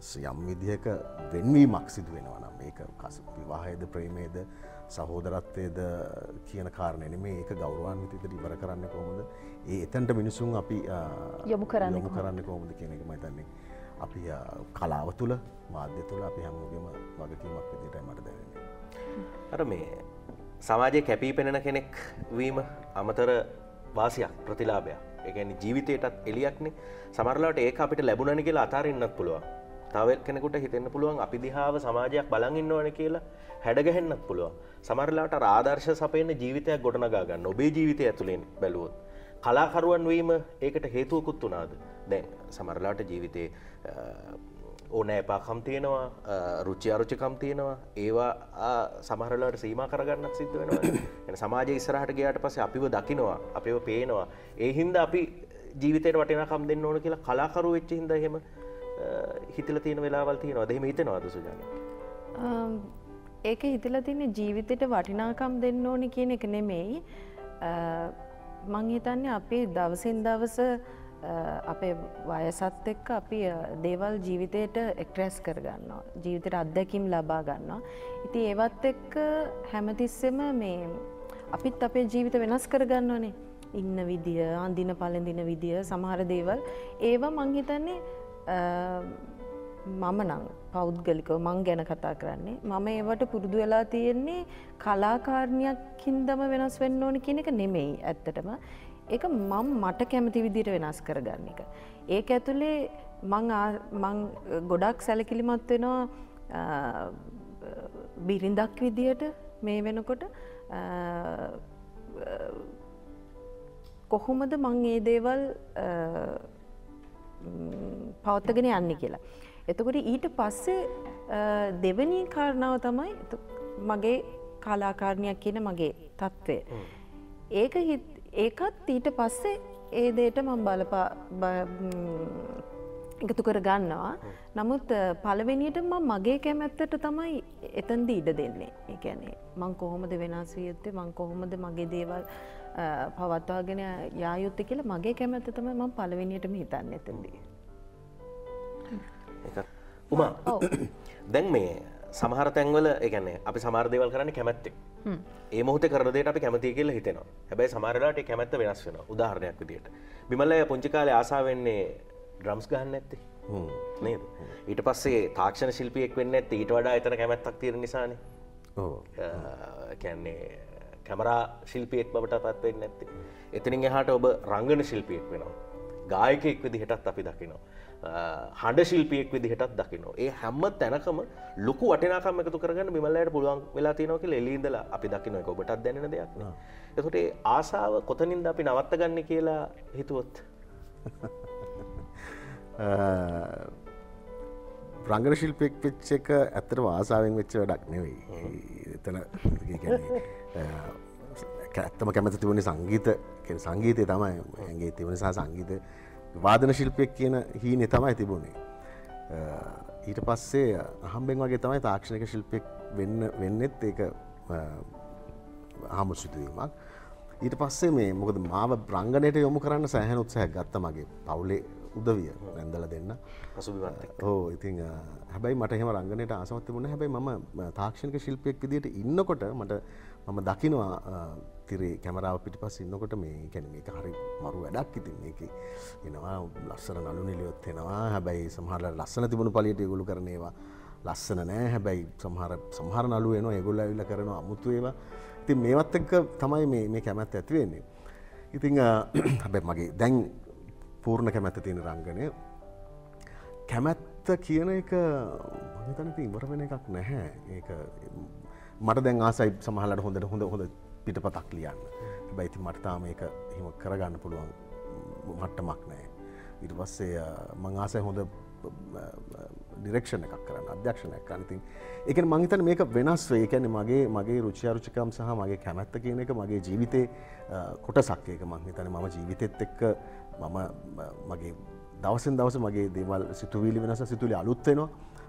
යම් විදිහක වෙන්වීමක් සිදු වෙනවනම් ඒක කස විවාහයද ප්‍රේමේද සහෝදරත්වයද කියන කාරණය මේ ඒක ගෞරවාන් විතිතට ඉවර කරන්න කොහොමද? ඒ එතැන්ට මිනිසුන් අපි යොමු කරන්න යොමු කරන්න කොහොමද කියන එක මතන්නේ අපි කලාව තුළ මාධ්‍ය තුළ අපි හැමෝගේම වගකීමක් විදිට මට දැනන්නේ. අර මේ සමාජය කැපී පෙනෙන කෙනෙක් වීම අමතර වාසියක් ප්‍රතිලාභයක්. එකනි ජීවිතයටත් එලියක්නේ සමරලාට ඒ අපිට ලැබුණනි කියලා අතාරන්නත් පුළුවන් තව කෙනෙකුට හිතෙන්න පුළුවන් අපි දිහාව සමාජයක් බලන් ඉන්නවන කියලා හැඩගැහෙන්නත් පුළුවන්. සමරලාට ආදර්ශ සපයන ජීවිතයක් ගොඩනගා ගන්න. ඔබේ ජීවිතය ඇතුළෙන් බැලුවොත් කලාකරුවන් වීම ඒකට හේතුවකුත් වනාද දැන් සමරලාට ජීවිතේ ඕනෑ එපාකම් තියෙනවා රුචි අරුචිකම් තියෙනවා. ඒවා සමහරලාට සීම කරගන්නත් සිද්ධ වෙනවා. එන සමාජය ඉස්සරහට ගයාට පස්සේ අපිව දකිනවා අපිව පේනවා. ඒ හින්ද අපි ජීවිතයට වටිනාකම් දෙන්න ඕන කියලා කලාකරු වෙච්ච හින්ද එහෙම හිතල තියෙන වෙලාවල් තියෙනවා දෙහෙම හිතනවාද සුජාන ඒක හිතල තියන්නේ ජීවිතයට වටිනාකම් දෙන්න ඕනි කියන එක නෙමෙයි. මං හිතන්නේ අපේ දවසින් දවස අපේ වයසත් එක්ක අපි දේවල් ජීවිතයට එක්ට්‍රැස් කරගන්නවා. ජීවිතයට අත්දැකිම් ලබා ගන්නවා. ඉති ඒවත් එක්ක හැමතිස්සෙම මේ අපිත් අපේ ජීවිත වෙනස් කරගන්නවනේ. ඉන්න විදිය අන්දින පලඳින විදිය සමහර දේවල්. ඒවා මංහිතන්නේ මම නං පෞද්ගලිකව මං ගැන කතා කරන්නේ. මම ඒවට පුරුදු වෙලා තියෙන්නේ කලාකාරණයක් හින්දම වෙනස් වෙන්න ඕනි කියන එක නෙමෙයි ඇත්තටම. ඒක මම මට කැමති විදිට වෙනස් කරගන්න එක. ඒක ඇතුළේ මං ගොඩක් සැලකිලිමත් වෙනවා බිරිඳක් විදියට මේ වෙනකොට. කොහොමද මං ඒ දේවල් පවත්තගෙන යන්න කියලා. එතකොට ඊට පස්සේ දෙවනී කාරණාව තමයි මගේ කලාකාරණයක් කියන මගේ තත්ත්වය. ඒක ඒකත් ඊට පස්සේ ඒ දේට මං බලපා එකතු කර ගන්නවා. නමුත් පළවෙනියට ම මගේ කැමැත්තට තමයි එතන්ද ඉඩ දෙන්නේ. එකැනේ මං කොහොමද වෙනස් වියත්තේ මං කොහොමද මගේ දේවල් පවත්වාගෙන යායුත්ත කියලා මගේ කැමැත්ත තම මං පළවෙනියටම හිතන්න ඇතදී උමා දැන් මේ සමහර තැන්වල එකන්නේ අපි සමාර්දවල් කරන්න කැමැත්තේ ඒ මොහත කරදට අපි කැමති කියල හිතෙනවා. හැබැයි සමාරලාට කැමැත්ත වෙනස් වෙන උදාහරණයක් විදිට බිමල්ල පුංචිකාලය ආසාාවෙන්නේ ඩ්‍රම්ස් ගහන්න ඇත්තේ. නේද? ඊට පස්සේ තාක්ෂණ ශිල්පියෙක් වෙන්න ඇත් ඊට වඩා එතන කැමැත්තක් තිර නිසාන. කැන්නේ කැමරා ශිල්පියෙක් බට පත්වෙන්න ඇත්ති. එතිනින් එහාට ඔබ රංගන ශිල්පියෙක් වෙනවා. ගායකෙක් විදිහටත් අපි දකිනවා. හඬ ශිල්පියෙක් විදිහටත් දකිනවා. ඒ හැම්ම තැනකම ලොකු වටිනාකම් එකතු කරගන්න බිමල්ලයට පුළුවන් වෙලා තියනක එලීදල අපි දකින එක ඔබටත් දැනෙන දෙයක් එතොට ආසාාව කොතනින්ද අපි නවත්ත ගන්න කියලා හිතුවොත් ප්‍රංගර ශිල්පෙක් වෙච්ච එක ඇත්තට ආසාාවෙන් වෙච්ච වැඩක් නෙවෙයි. එතන ඇත්තම කැමති තිවුණේ සංගීත සංගීතය තමයි. ඇගේ තිවුණ සහ සංගීත වාදන ශිල්පයක් කියන හීනෙ තමයි තිබුණේ. ඊට පස්සේ අහම්බෙන් වගේ තමයි තාක්ෂණක ශිල්පයක් වෙන්න වෙන්නෙත් ඒක හමු සිදුවීමක්. ඊට පස්සේ මේ මොකද මාව බ්‍රංගනයට යොමු කරන්න සෑහන උත්සහ ගත්ත මගේ පවුලේ උදවිය නැන්දල දෙන්න. හෝ ඉතින් හැබයි මට එහම රංගනයට ආසමත්ත වුණ හැබයි ම තාක්ෂණක ශිල්පයක් විදිට ඉන්නකොට මට මම දකිනවා තිරේ කැමරාව පිටි පස් ඉන්නකොට මේ කැන මේක හරි මරු වැඩක්. ඉතින් මේක එනවා ලස්සන නලු නිලියොත් එෙනවා. හැබැයි සමහර ලස්සන තිබුණු පලියට ගොලු කරනේවා ලස්සන නෑ. හැබැයි සමහර සමහර නලු එනවා එගොල්ල ඇවිල්ල කරනවා අමුතු ඒවා. ඉතින් මේවත් එක්ක තමයි මේ මේ කැමැත්ත ඇතිවෙන්නේ ඉතිං හැබැ මගේ දැන් පූර්ණ කැමැත්ත තියෙන රංගනය. කැමැත්ත කියන එක මහිතනති ඉවර වෙන එකක් නැහැ. ඒ මට දැන් ආසයි සමහලට හොඳට හොඳ හොඳ පිටපතක් ලියන්න. බැයිති මටතාම එක හිම කරගන්න පුළුවන් මට්ටමක් නෑ ඉට පස්සේ මං ආසය හොඳ ඩිරක්ෂණ එකක් කරන්න අධ්‍යක්ෂණයක් කනතින් එක මංහිතන මේක වෙනස් වේ කැන මගේ මගේ රුචියරුචිකම් සහ මගේ කැමැත්ත කියන එක මගේ ජීවිතය කොට සක්කයක මංහිතන මම ජීවිතෙත් එක්ක මම මගේ දවසෙන් දවස මගේ දේවල් සිතුවීලි වෙනස සිතුලි අලුත්වෙනවා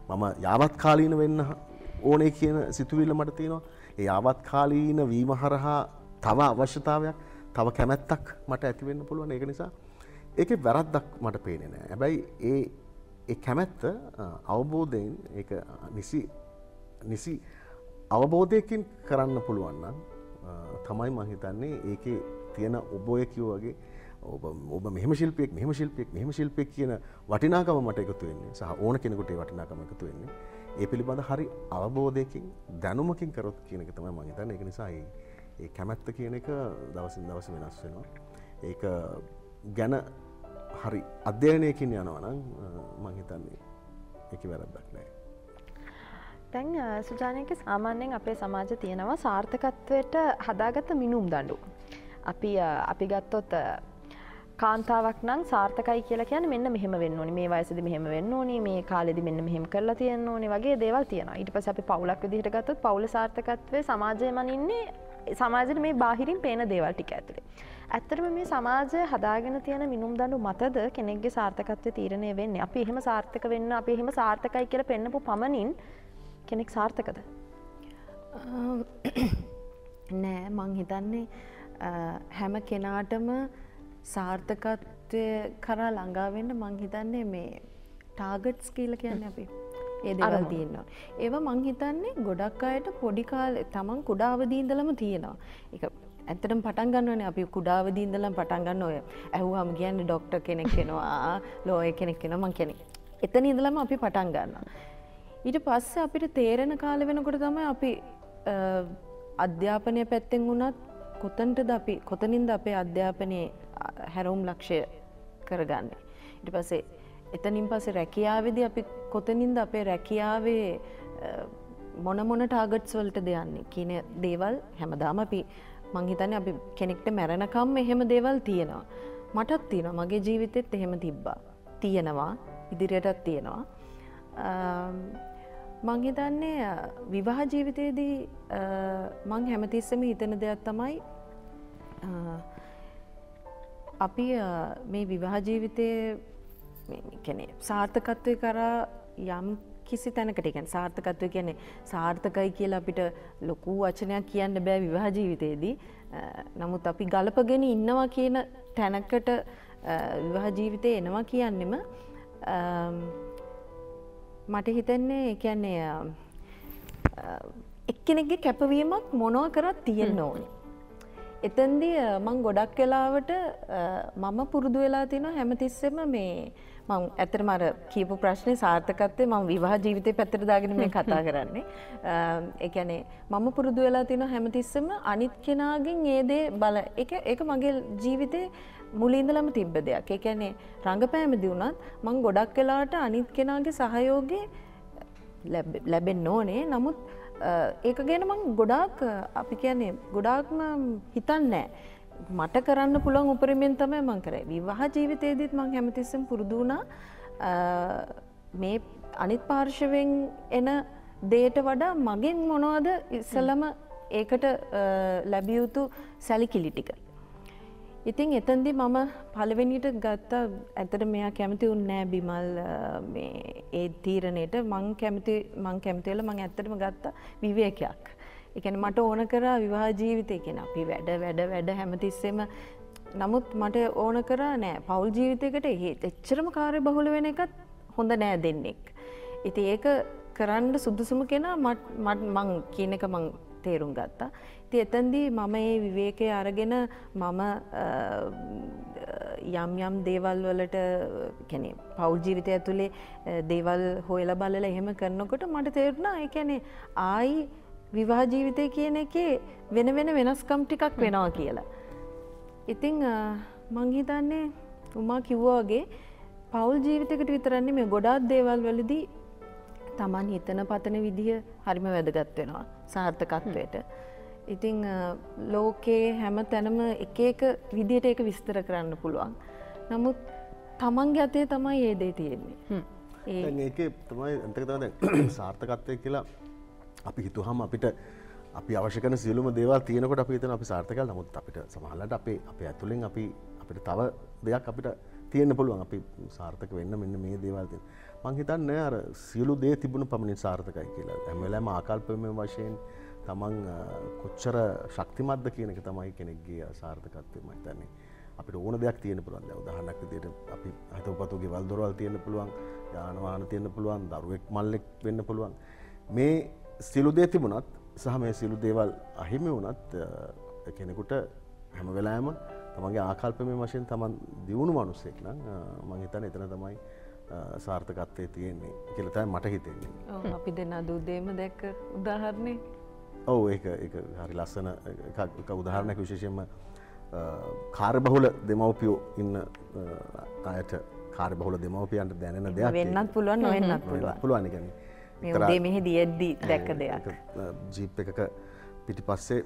මම යාවත් කාලීන වෙන්න ඕනේ කියන සිතුවිල්ල මට තියෙනවා. ඒ ආවත්කාලීන වීම හරහා තව අවශ්‍යතාවයක් තව කැමැත්තක් මට ඇතිවෙන්න පුළුවන්. ඒක නිසා ඒක වැරද්දක් මට පේනෙන හැබැයි ඒ කැමැත්ත අවබෝධයෙන් ඒ නිසි නිසි අවබෝධයකින් කරන්න පුළුවන්නම් තමයි මහිතන්නේ ඒක තියෙන ඔබෝය කිව් වගේ ඔබ ඔබ මෙහම ශිල්පයෙක් මෙහම ශිල්පයෙක් මෙහම ශිල්පයක් කියන වටිනාකම මට එකතු වෙන්නේ සහ ඕන කෙනෙකුට වටිනාකම එකතු වෙන්නේ ඒ පිළිබඳ හරි අවබෝධයකින් දැනුමකින් කරොත් කියනක තමයි මහිතන්න එක නිසා ඒ කැමැත්ත කියන එක දවසින් දවස වෙනස් වෙනවා ඒක ගැන හරි අධ්‍යයනයකින් යනවනම් මහිතන්නේ එක වැරද්දක් නෑ. තැන් සුජානයක සාමාන්‍යයෙන් අපේ සමාජ තියෙනවා සාර්ථකත්වයට හදාගත්ත මිනුම් දඩු. අපි අපි ගත්තොත් කාන්තාවක් නම් සාර්ථකයි කියලා කියන මෙන්න මෙහම වෙන්න ඕනි මේ වයසද මෙහම වෙන්න ඕනි මේ කාලෙදි මෙන්න මෙහෙම කරලා තියෙන්න ඕනි වගේ දේවල් තියෙනවා ඊට පස්සේ අපි පවුලක් විදිහට ගත්තොත් පවුල සාර්ථකත්වයේ සමාජය මනින්නේ සමාජයට මේ බාහිරින් පේන දේවල් ටික ඇතුලේ. ඇත්තටම මේ සමාජය හදාගෙන තියෙන මිනුම් දඬු මතද කෙනෙක්ගේ සාර්ථකත්වය තීරණය වෙන්නේ. අපි එහෙම සාර්ථක වෙන්න අපි එහෙම සාර්ථකයි කියලා පෙන්නපු පමණින් කෙනෙක් සාර්ථකද? නෑ මං හිතන්නේ හැම කෙනාටම සාර්ථකත්වය කරා ළඟාවෙන්න මං හිතන්නේ මේ ටාගට්ස් කියල කියන්න අපි ඒ දෙවල් තියෙන්නවා. ඒව මං හිතන්නේ ගොඩක් අයට පොඩිකාල තමන් කුඩාවදීන්දලම තියෙනවා. එක ඇතරම් පටන් ගන්නවන අපි කුඩාවදීන්දලම් පටන් ගන්න ඔය ඇහුහම කියන්න ඩොක්ට කෙනෙක් කෙනවා ලෝය කෙනෙක් කෙන මං කෙනෙක්. එතන ඉඳලම අපි පටන් ගන්න. ඊට පස්සේ අපිට තේරෙන කාල වෙනකොට තමයි අපි අධ්‍යාපනය පැත්තෙන් වුණත් කොතන්ටද අපි කොතනින්ද අපේ අධ්‍යාපනයේ හැරවුම් ලක්ෂය කරගන්න. ඉට පසේ එතනින් පසේ රැකියාවෙද අපි කොතනින්ද අපේ රැකියාවේ මොන මොන ටාගට්ස් වලට දෙයන්නේ කියන දේවල් හැමදාම අපි මංහිතන අපි කෙනෙක්ට මැරණකම් එහෙම දේවල් තියෙනවා. මටත් තියෙන මගේ ජීවිතෙත් එහෙම තිබ්බා. තියෙනවා ඉදිරියටත් තියෙනවා. මංහිතන්නේ විවාහ ජීවිතයේදී මං හැමතිස්සම හිතන දෙයක් තමයි අපි මේ විවාහ ජීවිතය සාර්ථකත්වය කරා යම් කිසි තැනකට ගැන සාර්ථකත්වය කියන්නේ සාර්ථකයි කියලා අපිට ලොකු වචනයක් කියන්න බෑ විවාහ ජීවිතයේදී නමුත් අපි ගලපගෙන ඉන්නවා කියන තැනකට විවාහ ජීවිතය එනවා කියන්නෙම මට හිතන්නේ කියන්නේ එක්කෙනෙක්ගේ කැපවීමක් මොනව කරත් තියෙන්න ඕනි එතන්දී මං ගොඩක් වෙලාවට මම පුරුදු වෙලා තින හැමතිස්සෙම මේ මං ඇතර මර කීපු ප්‍රශ්නය සාර්ථකත්තේ මං විවාහ ජීවිතය පැතරදාගෙන මේ කතා කරන්නේ. එකනේ මම පුරුදු වෙලා තින හැමතිස්සම අනිත් කෙනාගෙන් ඒදේ බල එක එක මගේ ජීවිතේ මුලින්දලම තිබ්බ දෙයක් එකැනේ රඟපෑමදි වුණත් මං ගොඩක් වෙලාට අනිත් කෙනාගේ සහයෝගේ ලැබෙන් ඕනේ නමුත් ඒක ගැන මං ගොඩාක් අපි කියන්නේ ගොඩාක්ම හිතන්නෑ. මට කරන්න පුළන් උපරමෙන් තමයි මං කරේ විවාහ ජීවිතයේදීත් මං හැමතිස්සම් පුරුදුනා මේ අනිත් පාර්ශවෙන් එන දේට වඩා මගෙන් මොනවද ඉස්සලම ඒකට ලැබියයුතු සැලිකිලිටික. ඉතින් එතන්දි මම පළවෙනිට ගත්ත ඇතට මෙයා කැමති උන්නෑ බිමල් ඒ තීරණයට මං කැමති මං කැමතිල මං ඇත්තටම ගත්ත විවේකයක්. එකන මට ඕන කර විවාහ ජීවිතය කෙන අපි වැඩ වැඩ වැඩ හැමතිස්සෙම නමුත් මට ඕන කර නෑ පවුල් ජීවිතයකට ඒ එච්චරම කාරය බහුල වෙන එකත් හොඳ නෑ දෙන්නෙක්. ඉති ඒක කරන්න සුදුසුම කෙනා මට මං කියන එක මං තේරුම් ගත්තා. ති එතන්දී මම ඒ විවේකය අරගෙන මම යම් යම් දේවල් වලට කැනෙ පෞල් ජීවිතය ඇතුළේ දේවල් හොයල බලල එහෙම කරනකොට මට තේරුණා එකැනෙ ආයි විවාහ ජීවිතය කියන එකේ වෙන වෙන වෙනස්කම් ටිකක් වෙනවා කියලා. ඉතිං මංහිතන්නේ උමා කිව්වාගේ පවුල් ජීවිතකට විතරන්නේ මේ ගොඩාත් දේවල් වලදී තමන් හිතන පතන විදිහ හරිම වැදගත් වෙනවා සාර්ථකත්වයට. ඉතිං ලෝකයේ හැම තැනම එක එක විදියට එක විස්තර කරන්න පුළුවන්. නමුත් තමන්ගේ අතේ තමයි ඒදේ තියෙන්නේ. ඒක තමයි ඇතක තම සාර්ථකත්වය කියලා අපි හිතුහම අපිට අපි අවශ්‍යකන සියලුම දේවල් තියෙනකොට අපි තන අපි සාර්ථකල් නමුත් අපිට සමහලට අපේ අපේ ඇතුළෙන් අපි අපිට තව දෙයක් අපිට තියෙන පුළුවන්. අපි සාර්ථක වෙන්න මෙන්න මේ දේවල්තිය මංහිතන්න අර සියලු දේ තිබුණු පමණින් සාර්ථකයි කියලා. ඇමලෑම ආකල්පම වශයෙන් තමන් කොච්චර ශක්තිමත්ද කියනක තමයි කෙනෙක්ගේ සාර්ථකත්වය මහිතන්නේ අපිට ඕන දෙයක් තියෙන පුළුවන්. උදහනක් දිට අපි හතපතුගේ වල්දොරවල් තියෙන පුළුවන් යානවාන තියෙන පුළුවන් දරුවෙක් මල්ලෙක් වෙන්න පුළුවන්. මේ සිලු දේ තිබුණත් සහ මේ සිලු දේවල් අහිමි වනත් කෙනෙකුට හැම වෙලාෑම තමන්ගේ ආකල්පම වශයෙන් තමන් දියුණු මනුස්සෙක් නම් මංහිතන එතන තමයි සාර්ථකත්වය තියෙන්නේ කියලතයි මට හිතෙන්නේ. අපි දෙන්න දුදේම දැක්ක උදාහරණය ඔවු ඒ හරි ලස්සන උදාහරණයක් විශේෂයෙන්ම කාර්බහුල දෙමවපියෝ ඉන්න අයට කාර බහුල දෙමවපියන්ට දැනෙන දෙයක් වෙන්නත් පුළුවන් නොවෙන්නත් පුළුවන්. පුළුවන් ගැන මේ උදේ මෙහි දියද්දී දැක්ක දෙයක්. ජීප් එකක පිටි පස්සේ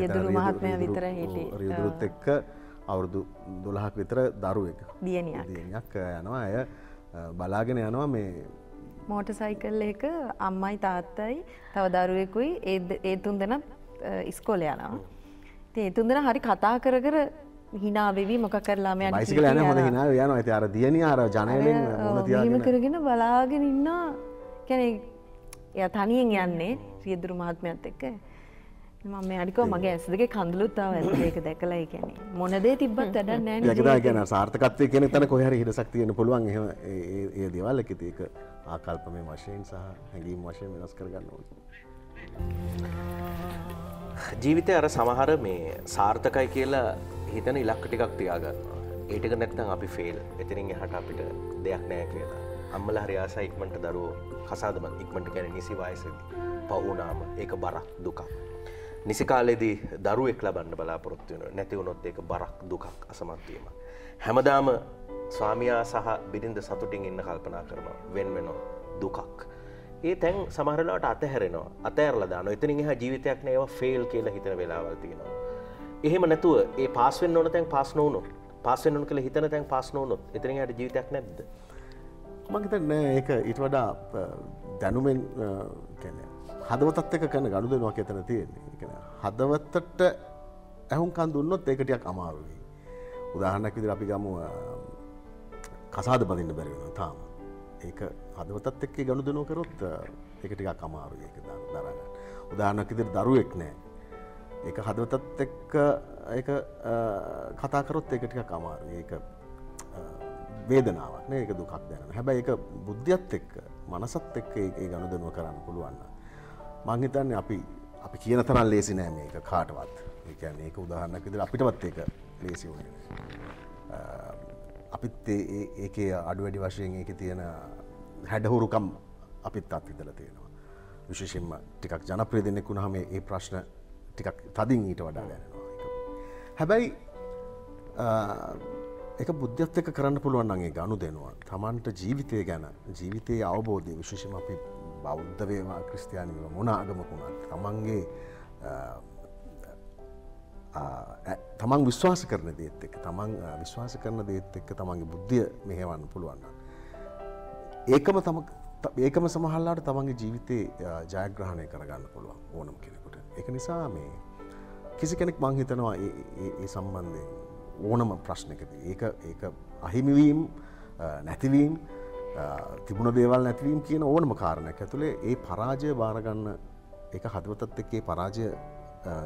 රියදුරු මහත්මයා විතර හිටියේ. රියදුරුත් එක්ක අවුරුදු දොළහක් විතර දරුවෙක්. දියණියක්. දියණියක් යනවා ඇය බලාගෙන යනවා මේ මෝට සයිකල් එක අම්මයි තාත්තයි තව දරුවෙකුයි ඒ තුන් දෙන ඉස්කෝල යනවා. ඒ තුන් දෙනා හරි කතා කර කර හිනා වෙවි මොකක් කරලා ලාමයන් බයිසිකල යන හොඳ හිනා යනවා. ඉතින් අර දියණිය අර තියාගෙන කරගෙන බලාගෙන ඉන්නවා. කියන්නේ එයා තනියෙන් යන්නේ රියදුරු මහත්මයාත් එක්ක. මම මෙයාට මගේ ඇස් දෙකේ ඇද්ද ඒක දැකලා ඒ කියන්නේ. මොන දේ තිබ්බත් වැඩක් නැහැ නේ. ඒක තමයි කියන සාර්ථකත්වය කියන තැන කොහේ හරි හිරසක් තියෙන්න පුළුවන්. එහෙම ඒ ඒ දේවල් එක ඉතින් ඒක ආකල්පමය වශයෙන් සහ හැඟීම් වශයෙන් වෙනස් කරගන්න ඕනේ. ජීවිතය අර සමහර මේ සාර්ථකයි කියලා හිතන ඉලක්ක ටිකක් තියාගන්නවා ඒටක නැත්නම් අපි ෆෙල් එතිරින් එහට අපිට දෙයක් නෑ කියලා. අම්මල හරි ආසා ඉක්මට දරුවෝ කසාදම ඉක්මට ගැන නිසි වයසද පවුනාම ඒක බරක් දුකක් නිසි කාලෙදී දරුවෙක් ලබන්න බලාපොරොත්තුවන නැතිවුණොත් ඒක බරක් දුකක් අසමත්වීම හැමදාම ස්වාමයා සහ බිරිඳ සතුටින් ඉන්න කල්පනා කරනවා. වෙන් වෙනවා. දුකක්. ඒ තැන් සමහරලාට අතහැරෙනවා. අතඇරලද නො එතනින් එහ ජීවිතයක් නේව ෆෙල් කියලා හිතන වෙලාවල් තියෙනවා. එහෙම නැතුව ඒ පාස්වෙන් ඕන තැන් පාස් නොවනු පාසෙන් ඕන කළ හිතන තැන් පාස් නොවනොත් එතනින් හට ජීවිතයක් නැද්ද? මගතන ඒක ඊට වඩා දැනුමෙන් කැන හදවතත් එක කන ගඩු දෙනවා එතන තියෙන්නේ. එකන හදවත්තට ඇහුන්කන් දුන්නොත් ඒකටයක් අමාරුවී උදාහන්නක් විදිර අපි ගමු කසාද බඳන්න බැරිවෙන තාම. ඒක හදවතත් එක්ක ගණු දෙනෝ කරොත් එක ටිකක් අමාරු ඒක දරගන්න. උදාහනක් ඉදිරි දරුවෙක් නෑ. ඒක හදවතත් එක්ක ඒක කතාකරොත් ඒක ටිකක් අමාරු ඒක වේදනාවක් ඒක දුකක් දැන හැබැයි ඒක බුද්ධියත් එක්ක මනසත් එක්ක ඒ ගණු දෙනුව කරන්න පුළුවන්න මංහිතන්න අපි අපි කියන තරල් ලේසි නෑ මේක කාටවත් ඒකන්නේ ඒක උදාහන්නක් ඉදිරි අපිටවත් ඒක ලේසි වුණේ අපිත් ඒකේ අඩු වැඩි වශයෙන් ඒක තියෙන හැඩහුරුකම් අපිත් අත්විදල තියෙනවා. විශේෂෙන්ම ටිකක් ජනප්‍රිය දෙන්නෙක් වුණාම ඒ ප්‍රශ්න ටිකක් තදින් ඊට වඩා දැනෙනවා. හැබැයි එක බුද්ධ්‍යත් එක කරන්න පුළුවන් අගේ ගණු දෙනවා. තමන්ට ජීවිතය ගැන ජීවිතයේ අවබෝධය විශේෂම අපි බෞද්ධ වේවා ක්‍රස්තියානිම මොන ආගමකුණත් තමන්ගේ තමන් විශ්වාස කරන දේත් එක් තමන් විශ්වාස කරන දේත් එක්ක තමන්ගේ බුද්ධිය මෙහෙවන්න පුළුවන්න. ඒකම තම ඒකම සමහල්ලාට තමන්ගේ ජීවිතේ ජයග්‍රහණය කරගන්න පුළුවන් ඕනම් කෙනෙකුට. එක නිසා මේ කිසි කෙනෙක් මංහිතනවා ඒ සම්බන්ධයෙන් ඕනම ප්‍රශ්නකද ඒක ඒක අහිමිවීම් නැතිවීම් තිබුණ දේවල් නැතිවීම් කියන ඕනම කාරණයක්. ඇතුළේ ඒ පරාජය බාරගන්න එක හදවතත් එක්කේ පරාජය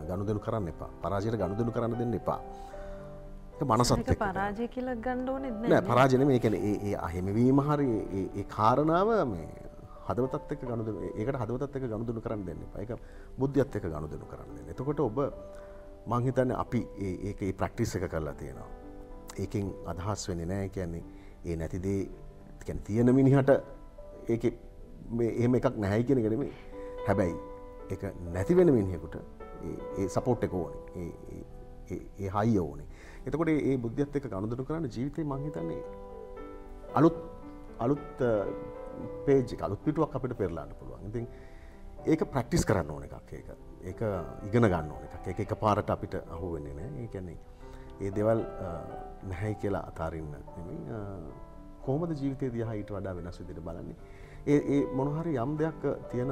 ගණුදනු කරන්න එපා. පරාජයට ගණුදනු කරන්න දෙන්න එපා. මනසත් පරාජය කියල ගණ්ඩෝන පරාජන මේ කැන ඒ අහෙමවීම හරි ඒ කාරණාව මේ හදවතත් එක් ගණුද ඒකට හදවතත් එක ගණුදුනු කරන්න දෙන්න එක බුද්ධියත් එක ගණුදනු කරන්න එතකොට ඔබ මංහිතන්න අපි ඒක ඒ ප්‍රක්ටිස් එක කරලා තියෙනවා. ඒකින් අදහස් වෙන නෑ. කියන්නේ ඒ නැතිදේ කැන තියෙන මිනිහට ඒක එහෙම එකක් නැහැයි කියෙන ගෙනෙම හැබැයි එක නැතිවෙන මිනිහෙකුට ඒ සපෝට් එක ඕනේ. ඒ හයි ඕනේ. එතකොට ඒ බුද්ධත් එක ගණුදරු කරන්න ජීවිතය මංහිතන්නේ අලුත් අලුත් පේජ අලුත් පිටුවක් අපිට පෙරලාන්න පුළුවන්. ඉතින් ඒක ප්‍රක්ටිස් කරන්න ඕන එකක් ඒක. ඒක ඉගෙන ගන්න ඕන එකක්. එක එක පාරට අපිට අහු වෙන්නේ නෑ ඒ කැන්නේ ඒ දෙවල් නැහැයි කියලා අතාරන්න කොහොමද ජීවිතය දිහා ඊට වඩා වෙනස් විදිට බලන්නේ? ඒ ඒ මොනහරි යම් දෙයක් තියෙන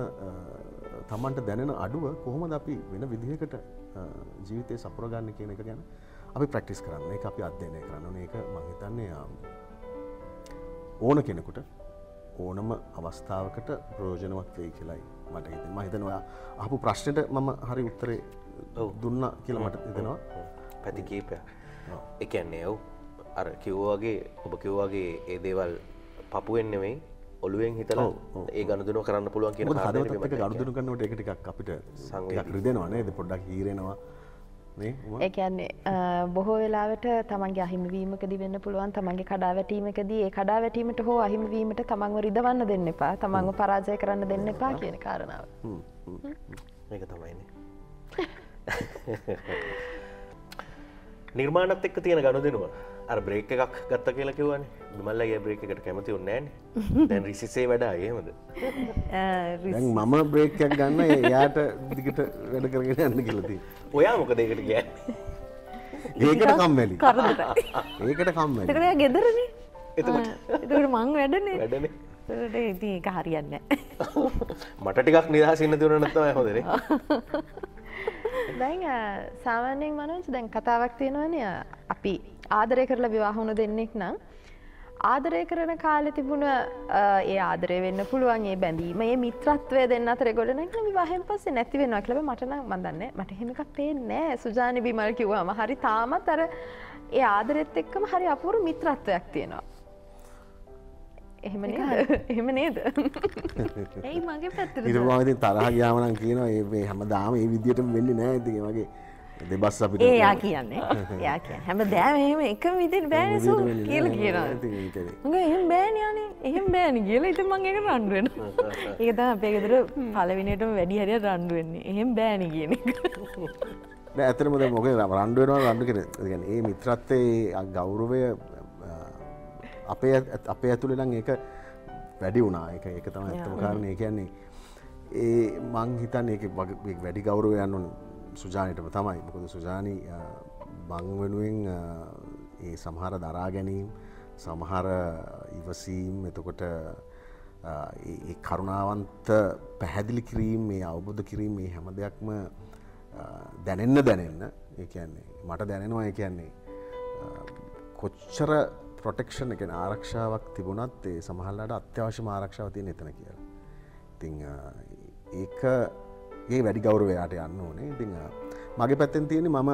තමන්ට දැනෙන අඩුව කොහොමද අපි වෙන විදිහකට ජීවිතය සපුරගන්න කියන එක ගැන අපි ප්‍රක්ටිස් කරන්න. එක අපි අධ්‍යයනය කරන්න ඒක මහිතන්නේ ඕන කෙනෙකුට ඕනම අවස්ථාවකට ප්‍රයෝජනවත් වේ කියලයි මට හිත මහිතනවා අපපු ප්‍රශ්නයට මම හරි උත්තරේ දුන්න කියල මට හිතෙනවා. පැති කීපය එකන්නේ ඔව් අර කිව්වාගේ ඔබ කිව්වාගේ ඒ දේවල් පපුුවෙන් නෙවෙයි ඔළුවෙන් හිතල ඒ ගණදුන කරන්න පුළුවන් කිය හදවතක ගණදුන කන්නට එකටික් අපිට සංගයක් රිදෙනවා ද පොඩ්ඩක් හීරෙනවා. ඒකන්නේ බොහෝ වෙලාවට තමන්ගේ අහිමිවීමකද වෙන්න පුළුවන් තමන්ගේ කඩා වැටීමකදී ඒ කඩා වැටීමට හෝ අහිමිවීමට තමන්ව රිදවන්න දෙන්න එපා තමන්ව පරාජය කරන්න දෙන්න එපා කියන කාරණාව. මේක තමයින නිර්මාණත් එක්ක තියෙන ගණු දෙනවා අර බ්‍රේක් එකක් ගත්ත කියලා කිවන බිමල්ල ඒ බ්‍රේක් එකට කැමති උන්නෑන් දැන් රිසිසේ වැඩා ඒමද දැන් මම බ්‍රේක්යක් ගන්න එයාට දිකට වැඩ කරගෙන යන්න කියලති ඔයා මොක දෙකට ගෑ ඒකට කම්මැලි. කරදර ඒකට කම්මැලි. එතකරයා ගෙදරන. එතකොට? එතකට මං වැඩනේ. වැඩන. එක හරියන්න මට ටිකක් නිදහස් ඉන්න තුරන නත්තම හොදර දැන් සාමාන්‍යයෙන් මනෝජ් දැන් කතාවක් තියෙනවන අපි ආදරය කරලා විවාහුණු දෙන්නෙක් නම් ආදරය කරන කාලෙ තිබුණ ඒ ආදරය වෙන්න පුළුවන් ඒ බැඳීම ඒ මිත්‍රත්වය දෙන්න අතර ගොඩ නැක්න විවාහෙන් පස්සේ නැති වෙනවා කියලා. මටන මදන්න මට හෙමකක් පේන්නේ සුජානි බිමල් කිව්වම හරි තාමත් අර ඒ ආදරෙත් එක්කම හරි අපුරු මිත්‍රත්වයක් තියෙනවා. එහෙම එහෙම නේද? ඇයි මගේ පැත්තර ඉරවාති තරහ ගයාමනන් කියනවා ඒ හැම දාම ඒ විදියට වෙන්න නෑ ඇතිගේ වගේ දෙබස් අපිට ඒයා කියන්නේ. යා කිය හැම දෑම එක විදිට බෑනසු කියල කියනවා. එහෙම බෑනයානේ එහෙම බෑන කියලා ඉත මං එක රන්ඩුවෙන ඒක තම අපේ ගෙදර පලවිනිටම වැඩි හරිය රන්ඩුවෙන්නේ එහෙම බෑන කියන ඇතරමද මොක රන්ඩුවෙනවා රන්ඩු කර ඒ මිත්‍රත්තේ ගෞරවය අපේ අපේ ඇතුළෙ නම් ඒක වැඩි වුණා. එක එක තම ඇත්තම කාරණය කියන්නේ ඒ මං හිතන් ඒක වැඩි ගෞරව යන්නු සුජානයටම තමයි මොකද සුජානී බං වෙනුවෙන් ඒ සමහර දරා ගැනීම් සමහර ඉවසීම් එතකොට ඒ කරුණාවන්ත පැහැදිලි කිරීම් මේ අවබුද්ධ කිරීම මේ හැම දෙයක්ම දැනෙන්න දැනෙන්න ඒ කියන්නේ මට දැනෙනවා ඒ කියන්නේ කොච්චර ප්‍රොටෙක්ෂන් එක ආරක්ෂාවක් තිබුණත් ඒ සමහල්ලාට අත්‍යවශ්‍ය ආරක්ෂාව තියෙන එතන කියලා. ඉතිං ඒක ඒ වැඩි ගෞරවයාට යන්න ඕනේ. ඉතිං මගේ පැත්තෙන් තියෙන මම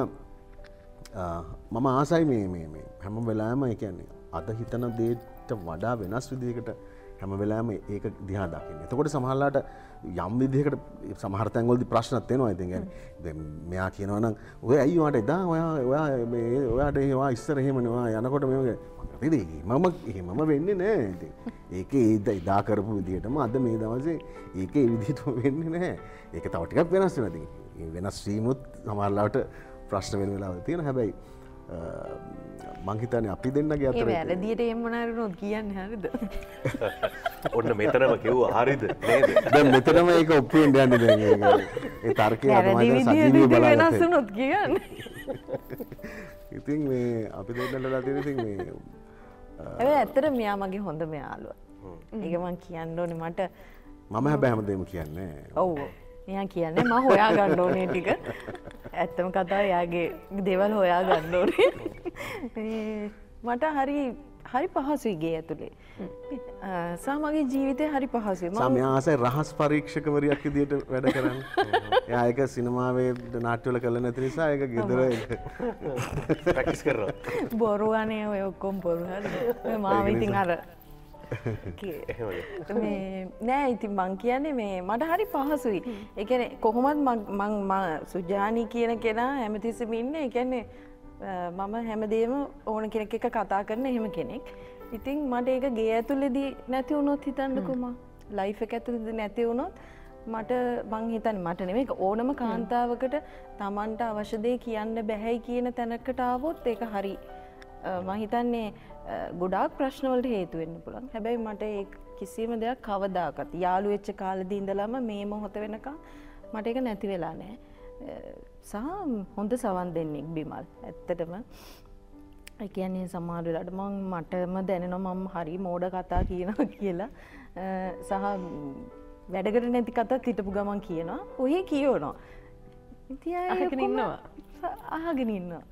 මම ආසයි මේ මේ මේ හැම වෙලාම එකන්නේ අද හිතන දේට වඩා වෙනස් විදිකට හැම වෙලාම ඒක දිහා දකින්න. එතකොට සමහල්ලාට යම් විදිහකට සමහරතැන්ගොල්දි ප්‍රශ්නත් වෙනවා ඉතින් මෙයා කියනවනම් ඔය ඇයිවාට එදා ඔයා ඔයා ඔයාට ඒවා ඉස්සර එහෙමනවා යනකොට මෙමගේ මම එහෙමම වෙන්න නෑ. ඒක ඒද ඉදා කරපු විදිහටම අද මේ දවසේ ඒක විදිහට වෙන්න නෑ. ඒක තවටිකක් වෙනස් වෙනති වෙනස් වීමුත් සමල්ලාට ප්‍රශ්න වෙන වෙලාව තියෙන හැබැයි මංහිතන අපි දෙන්නගේ අතර වැරදිට එම්මනරුනොත් කියන්න හරිද? ඔන්න මෙතනම කිව් හරිද? ද මෙතනම ඒක ඔප්පෙන් යන්න ඒ තර්කය වෙනස් නොත් කියන්න. ඉතින් මේ අපි දෙන්නට ලතිරසින් මේ ඇ ඇත්තට මෙයා මගේ හොඳ මෙයාලුව ඒකමන් කියන්න ඕනෙ මට. මම හැබැ හැමදේම කියන්නේ. ඔව්. එයා කියන්නේ ම හොයා ගණ්ඩෝනේ ටික ඇත්තම කතා යාගේ දෙවල් හොයා ගණ්ඩෝනේ මට හරි හරි පහසුයිගේ ඇතුළේ සාමගේ ජීවිතය හරි පහසුයි. සම ආසයි රහස් පරීක්ෂකවරයක් දිට වැඩ කරන්න. යක සිනමාවේ නාට්‍යවල කළ නැති නිසා එක ගෙදර පැකිස් කර බොරුවනය ඔය ඔක්කොම් පොරු මාව ඉතින් අර නෑ. ඉතින් මං කියන්නේ මේ මට හරි පහසුයි. එකන කොහොමත් මං සුජානී කියන කෙනා හැමතිස්සම ඉන්න. එකන්නේ මම හැමදේම ඕන කෙනෙක් එක කතා කරන එහෙම කෙනෙක්. ඉතින් මට ඒක ගේ ඇතුලෙදී නැති වුණොත් හිතන්නකුම ලයිෆ එක ඇතුලද නැති වුණොත් මට බං හිතන් මට නෙමේ ඕනම කාන්තාවකට තමන්ට අවශ්‍යදේ කියන්න බැහැයි කියන තැනකට ආවොත් ඒක හරි. මහිතන්නේ ගොඩාක් ප්‍රශ්නවලට හේතුවෙන්න පුළන් හැබැයි මට කිසිම දෙයක් කවදාකත් යාළු වෙච්ච කාලද ඉඳලම මේ මොහොත වෙනකා මට එක නැති වෙලා නෑ සහ හොඳ සවන් දෙන්නෙක් බිමල් ඇත්තටම. කියන්නේ සමාරුලට මං මටම දැනෙන මම හරි මෝඩ කතා කියනවා කියලා. සහ වැඩකට නැති කතත් හිටපු ගමන් කියනවා. ඔය කියෝනවා ඉති ඉන්නවා. අහගෙන ඉන්නවා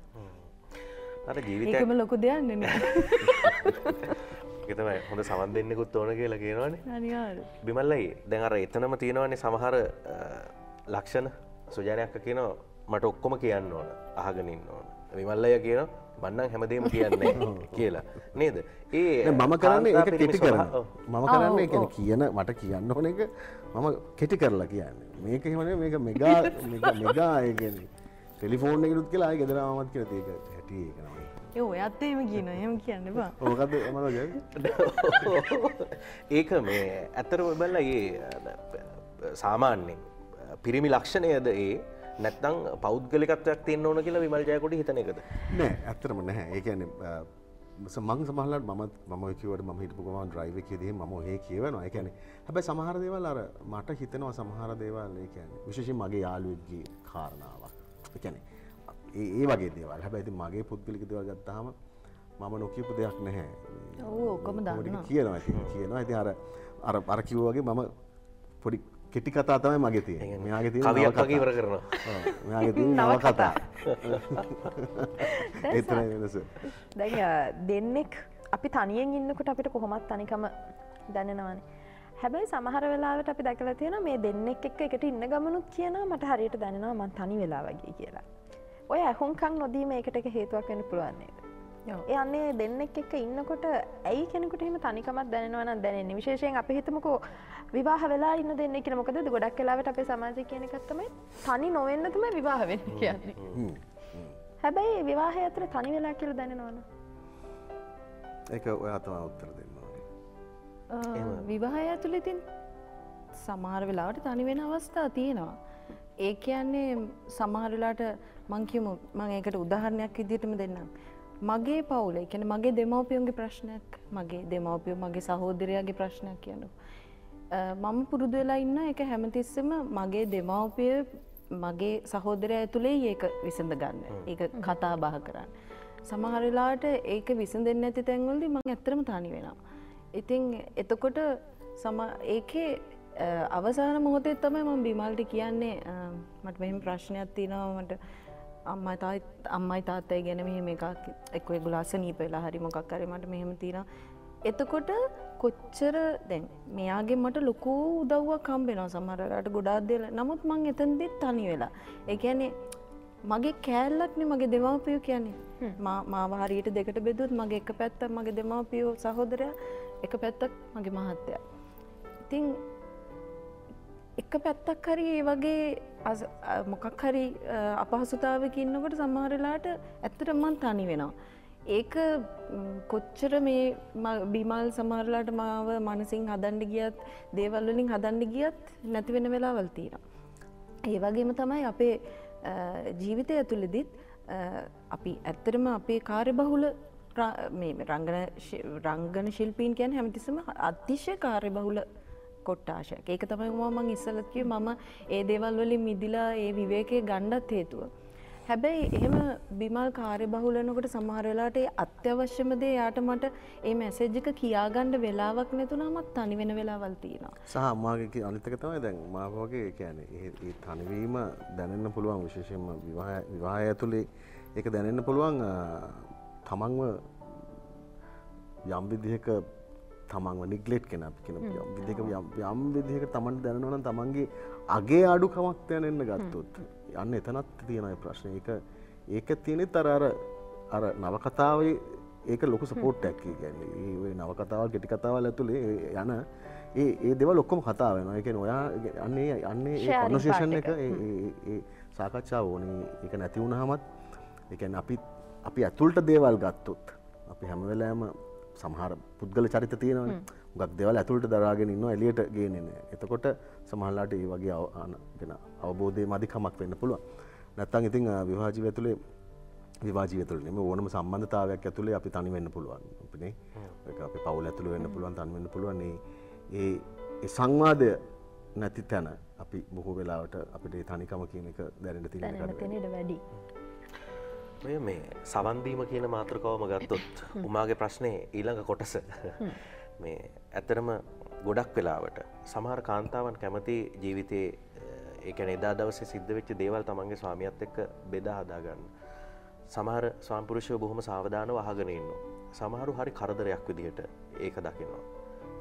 අර ජීවිත ඒකම ලොකු දෙයන්න එතමයි හොඳ සවන් දෙන්නෙකුත් ඕන කියලා කියනවානේ. බිමල්ලයි දැන් අර එතනම තියෙනවානේ සමහර ලක්ෂණ. සුජානයක් කියනවා මට ඔක්කොම කියන්න ඕන අහගෙනින් ඕන. විමල්ලය කියන බන්නම් හැමදේම කියන්නේ කියලා. නේද? ඒ මම කරන්න ඒක කෙටි කරන. මම කරන්න එක කියන මට කියන්න ඕන එක මම කෙටි කරලා කියන්න. මේක හිමන මේක මෙගා මෙගා ඒගැන ටෙලිෆෝන් එකනුත් කියලා ගෙදරමත් කියල ඒක හැටිය කරන ඒ ඔයත් එහෙම කියන එහෙම කියන්න බා ඕකද මනජ ඒක මේ ඇත්තර ඔබල්ල ඒ සාමාන්‍යෙන් පිරිමි ලක්ෂණයද ඒ නැත්තං පෞද්ගලිකත්වයක් තියන්න ඕන කියලා විමල්ජයකොට හිතන එකද? නෑ ඇත්තරම නැහැ. ඒකන මං සමහලට ම ම කිවට ම හිටපු ගමන් ්‍රයිව කියදේ ම හේ කියවනවා. එකැන හැබැයි සමහර දේවල් අර මට හිතනවා සමහර දේවල් ඒකැන විශෂි මගේ යාලුවගේ කාරණාවක්. එකැනෙ ඒ වගේ දේවල්. හැබැයිති මගේ පුද්ගලික දේවල් ගත්තාම මම නොකියපු දෙයක් නැහැ. ඔව් ඔක්කොම දන්නවා. කියනවා ඉතින් කියනවා. ඉති අර අර පරකිව්වගේ මම පොඩි කෙටි කතා තමයි මගේ තිය මෙයාගේ තිය කවියක් වගේ ඉවර කරනවා. මෙයාගේ තිය නව කතා එතන වෙනස. දැන් දෙන්නෙක් අපි තනියෙන් ඉන්නකොට අපිට කොහොමත් තනිකම දැනෙනවානේ. හැබැයි සමහර වෙලාවට අපි දැකල තියෙන මේ දෙන්නෙක් එක්ක එකට ඉන්න ගමනුත් කියන මට හරියට දැනෙනවා මන් තනි වෙලා වගේ කියලා ඔය ඇහුන්කං නොදීම එකට එක හේතුවක් වෙන පුළුවන්නේද යන්නේ දෙන්නෙක් එක්ක ඉන්නකොට ඇයි කෙනෙකුට එම තනිකමත් දැනවන දැනෙන විශේෂයෙන් අප හිතමකෝ විවාහ වෙලා ඉන්න දෙන්න කියන මොකද ගොඩක් කලාවට අපේ සමාජය කියන කත්තමයි තනි නොවෙන්නතුම විවාහ වෙන්න කියන්නේ. හැබැයි විවාහ අතර තනි වෙලා කියල දැනෙනවන. ඒක ඔයා තමා උත්තර දෙන්න විවාහය ඇතුළ ඉතින් සමහර වෙලාවට තනි වෙන අවස්ථා තියෙනවා. ඒ කියන්නේ සමහරලාට මංකිමු මං ඒකට උදාහරණයක් ඉදිටම දෙන්නම්. මගේ පවුල එකන මගේ දෙමවපියන්ගේ ප්‍රශ්නයක් මගේ දෙමවපියෝ මගේ සහෝදරයාගේ ප්‍රශ්නයක් කියනු. මම පුරුදු වෙලා ඉන්න එක හැමතිස්සම මගේ දෙමවපිය මගේ සහෝදරය ඇතුළේ ඒක විසඳ ගන්න ඒ කතා බහ කරන්න. සමහරලාට ඒක විසඳ දෙන්න ඇති තැන්වලදි මං ඇත්තරම තනි වෙනවා. ඉතිං එතකොට සම ඒකේ අවසාන මොහොතේ තමයි මම බිමල්ට කියන්නේ. මට මෙහෙම ප්‍රශ්නයක් තියෙනවාමට අම්මයි තාත් අම්මයි තාත්තයි ගැන මෙහෙම එකක් එක්ව ගුලාස නීප වෙලා හරි මොකක් කරේ මට මෙහෙම තියෙන එතකොට කොච්චර දැන් මෙයාගේ මට ලොකෝ උදව්වක් කම්බෙනවා සමහරලාට ගොඩාක් දෙල නමුත් මං එතනදිත් තනි වෙලා. ඒ කියන්නේ මගේ කෑල්ලක්නේ මගේ දෙමවපියෝ කියන්නේ. මාව හරියට දෙකට බෙදුත් මගේ එක පැත්තක් මගේ දෙමවපියෝ සහෝදරයා එක පැත්තක් මගේ මහත්තයා. ඉතින් එක පැත්තක් හරි ඒ වගේ මොකක් හරි අපහසුතාවක ඉන්නකොට සමහරලාට ඇත්තට මන් තනි වෙනවා. ඒක කොච්චර මේ බිමල් සමහරලාට මාව මනසින් හදන්ඩ ගියත් දේවල්වලින් හදන්ඩ ගියත් නැතිවෙන වෙලාවල් තියෙනවා. ඒ වගේම තමයි අපේ ජීවිතය ඇතුළෙදිත් අපි ඇත්තරම අපේ කාර්ය බහුල රංගන රංගන ශිල්පීන් කියන් හැමතිසම අතිශය කාර්ය බහුල කොට්ටාශයක් ඒක තමයි මං ඉස්සලත්කය මම ඒ දේවල් වලින් මිදිලා ඒ විවේකය ගණ්ඩත් හේතුව. හැබැයි එහෙම බිමල් කාර්ය බහුලනකොට සමහරලාට අත්‍යවශ්‍යමදේ යාට මට ඒ මැසෙජ්ජික කියාගණ්ඩ වෙලාවක් නැතුනමත් තනි වෙන වෙලාවල් තියෙනවා. සහ අම්මාගේ අනිතක තමයි දැන් මාවගේ කියන ඒ තනිවීම දැනන්න පුළුවන් විශේෂයෙන්ම විවාහ ඇතුළේ ඒක දැනන්න පුළුවන් තමන්ව යම් විදිහක තමන්ව නිගලෙට් කෙන කෙන විදික යම් විදිහක තමන්ට දැනවන තමන්ගේ අගේ අඩු කමක් දැනන්න ගත්තොත් යන්න එතනත් තියෙනයි ප්‍රශ්න. එක ඒක තියෙනෙ තරර අර නවකතාවේ ඒක ලොක සපෝට් ඇක්කි ගැන්නේ නවකතාවල් ගෙටි කතාවල් ඇතුළේ යන ඒ ඒ දෙව ලොක්කොම කතා වෙන එක ඔයා අන්නේ අන්නේ කොනශේෂන් එක සාකච්ඡා ඕනේ. එක නැතිවුණ හමත් එක අපි අපි ඇතුල්ට දේවල් ගත්තොත් අපි හැමවෙලෑම සමහර පුද්ගල චරිත තියෙනවන. ගක් දෙවල් ඇතුළට දරාගෙන ඉන්න එලියට ගේනෙන එතකොට සමහල්ලාට ඒ වගේ ගෙන අවබෝධය මධිකමක් වෙන්න පුළුව නැත්තන් ඉතින් විවාජීව ඇතුළේ විවාජීව තුළෙම ඕනම සම්බන්ධතාවයක් ඇතුළේ අපි තනි වෙන්න පුළුවන්. අපනේ අපි පවුල ඇතුළ වෙන්න පුළුවන් තන්වෙන්න පුළුවන්නේ ඒ සංවාදය නැති තැන අපි බොහෝ වෙලාවට අපිට තනිකම කියන එක දැනට තිනට වැඩි. ඔය මේ සවන්දීම කියන මාතෘකාවම ගත්තොත් උමාගේ ප්‍රශ්නය ඊළඟ කොටස. මේ ඇතරම ගොඩක් වෙලාවට සමහර කාන්තාවන් කැමති ජීවිතයේ ඒකන එදා දවස සිද්ධ වෙච්ච දේවල් තමන්ගේ ස්වාමියත් එක්ක බෙදා හදාගන්න. සමහර ස්වාම්පුරුෂය බොහොම සාවධාන වහගෙනන්න සමහරු හරි කරදරයක් විදිහට ඒක දකිනවා.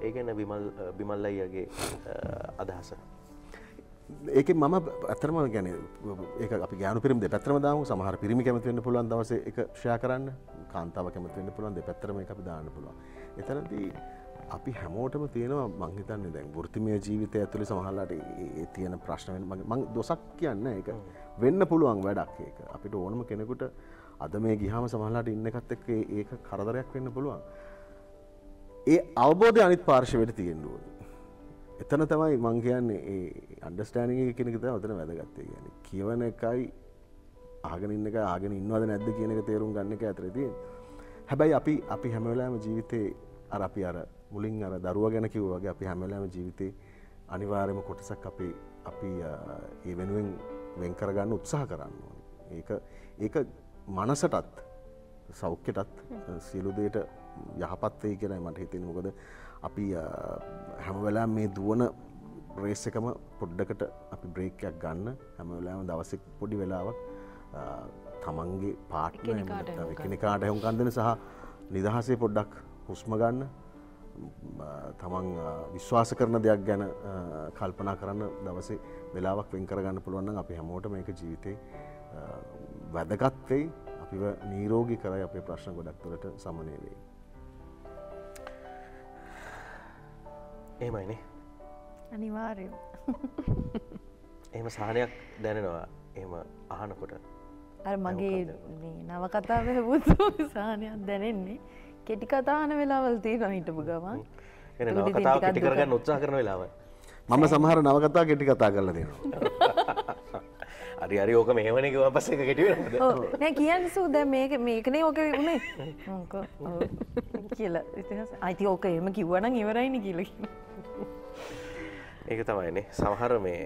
ඒගැන බිමල් බිමල්ලයියගේ අදහස ඒක මම ඇතරම ගැන ඒ අපි ගෑනු පිරිම පැත්‍රම දාම. සමහර පිරිමි කැමතිවන්න පුළුවන් දවස එක ෂය කරන්න. කාන්තාව කැමතිවන්න පුළුවන් දෙ පැත්‍රම අපි දාන්න පුළුවන්. එතනදී අපි හැමෝටම තියෙනවා මංහිතන්න දැන් ෘතිමය ජීවිතය ඇතුළි සමහල්ලට තියෙන ප්‍රශ්නවෙන් මං දොසක් කියන්න එක වෙන්න පුළුවන් වැඩක් ඒක. අපිට ඕනම කෙනෙකුට අද මේ ගිහාම සමහලාට ඉන්න එකත් එක්ක ඒක කරදරයක් වෙන්න පුළුවන්. ඒ අවබෝධය අනිත් පාර්ශවට තියෙන්ඩුවන එතන තමයි මං කියන්නේ ඒ අන්ඩස්ටෑනික කෙනෙකත ඔතන වැදගත්තේ ගැන කියවන එකයි ආගෙන ඉන්න එක ආගෙන ඉන්නවද නැද්ද කියන එක තේරුම් ගන්න එක ඇතරතිය හැබැයි අපි අපි හැමවෙලාම ජීවිතේ අර අපි අර මුලින් අර දරුව ගැන කිව් වගේ අපි හැමවෙලාම ජීවිතේ අනිවාර්යම කොටසක් අපි අපි ඒ වෙනුවෙන් වෙන් කරගන්න උත්සාහ කරන්න ඕනේ. ඒක ඒක මනසටත් සෞඛ්‍යටත් සියලුදේට යහපත්වේ කියලයි මට හිතෙන මොකද අපි හැම වෙලා මේ දුවන රේස් එකම පොඩ්ඩකට අපි බ්‍රේකයක් ගන්න. හැම වෙලාම දවසෙක් පොඩි වෙලාවක් තමන්ගේ පාට්න කෙනෙකාට හුම් කන්දන සහ නිදහසේ පොඩ්ඩක් හුස්ම ගන්න තමන් විශ්වාස කරන දෙයක් ගැන කල්පනා කරන්න දවසේ වෙලාවක් වෙන් කරගන්න පුළුවන්න අපි හැමෝට මේක ජීවිතේ වැදගත්වෙයි අපිව නීරෝගි කරයි. අපේ ප්‍රශ්න ගොඩක් තුළට සමනය වෙයි. ඒමයිනේ අනිවාර්ය එහෙම සහනයක් දැනෙනවා. එහෙම අහනකොට අර මගේ නවකතාව හැබුතු සාහනයක් දැනෙන්නේ. කෙටි කතාන වෙලාවල් තියෙන හිටපු ගමන්. එන නවකතාව කෙටි කරගන්න උත්සාහ කරන වෙලාව. මම සමහර නවකතා කෙටි කතා කරල දෙනවා. අරි අරි ඕක මෙහමන එක පස්ස එක කෙටිව නෑ කියන්න සූ දැ මේක මේකනේ ඕක වුණේ කියල. අයිති ඕක එම කිව්වන ඉවරයිනි කියලකි ඒක තමයිනේ සමහර මේ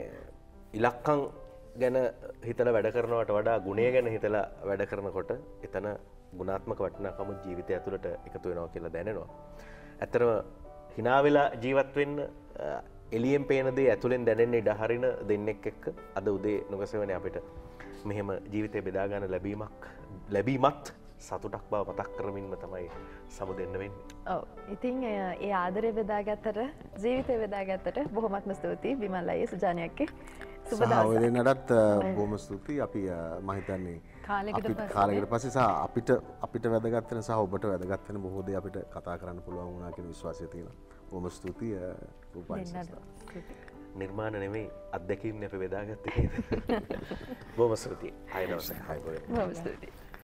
ඉලක්කං ගැන හිතල වැඩ කරනවට වඩා ගුණේ ගැන හිතලා වැඩ කරනකොට එතන ගුණාත්මක වටනකම ජීවිතය ඇතුළට එකතු වෙනවා කියලා දැනෙනවා. ඇතරම හිනාවෙලා ජීවත්වෙන්න එලියෙන් පේනදේ ඇතුළෙන් දැනෙන්නේ ඉඩහරින දෙන්නෙක් එක්ක අද උදේ නොගසවන අපිට මෙහෙම ජීවිතය බෙදාගන්න ලැබීමක් ලැබීමත් සතුටක් බව මතක් කරමින්ම තමයි සමු දෙන්නවෙන්න. ඔව. ඉතින් ඒ ආදරය බෙදාගත්තට ජීවිතය බෙදාගත්තට බොහොමත්ම ස්තුතියි. බිමල් අය සුජානයක්ක සුබදනටත් බොම ස්තුතියි. අපි මහිතන්නේ කාලෙකට පසේ සහ අපිට අපිට වැදගත්තන සහ ඔබට වැදගත්තන බොහෝද අපිට කතා කරන්න පුළුවන් වුණනාගෙන විශ්වාසය තියෙන බොම ස්තුතිය නිර්මාණ නෙමෙයි අත්දැකීම් අප වෙදාගත්ත බොම ස්තුතියි. අයනවස හයිපො ස්තුතියි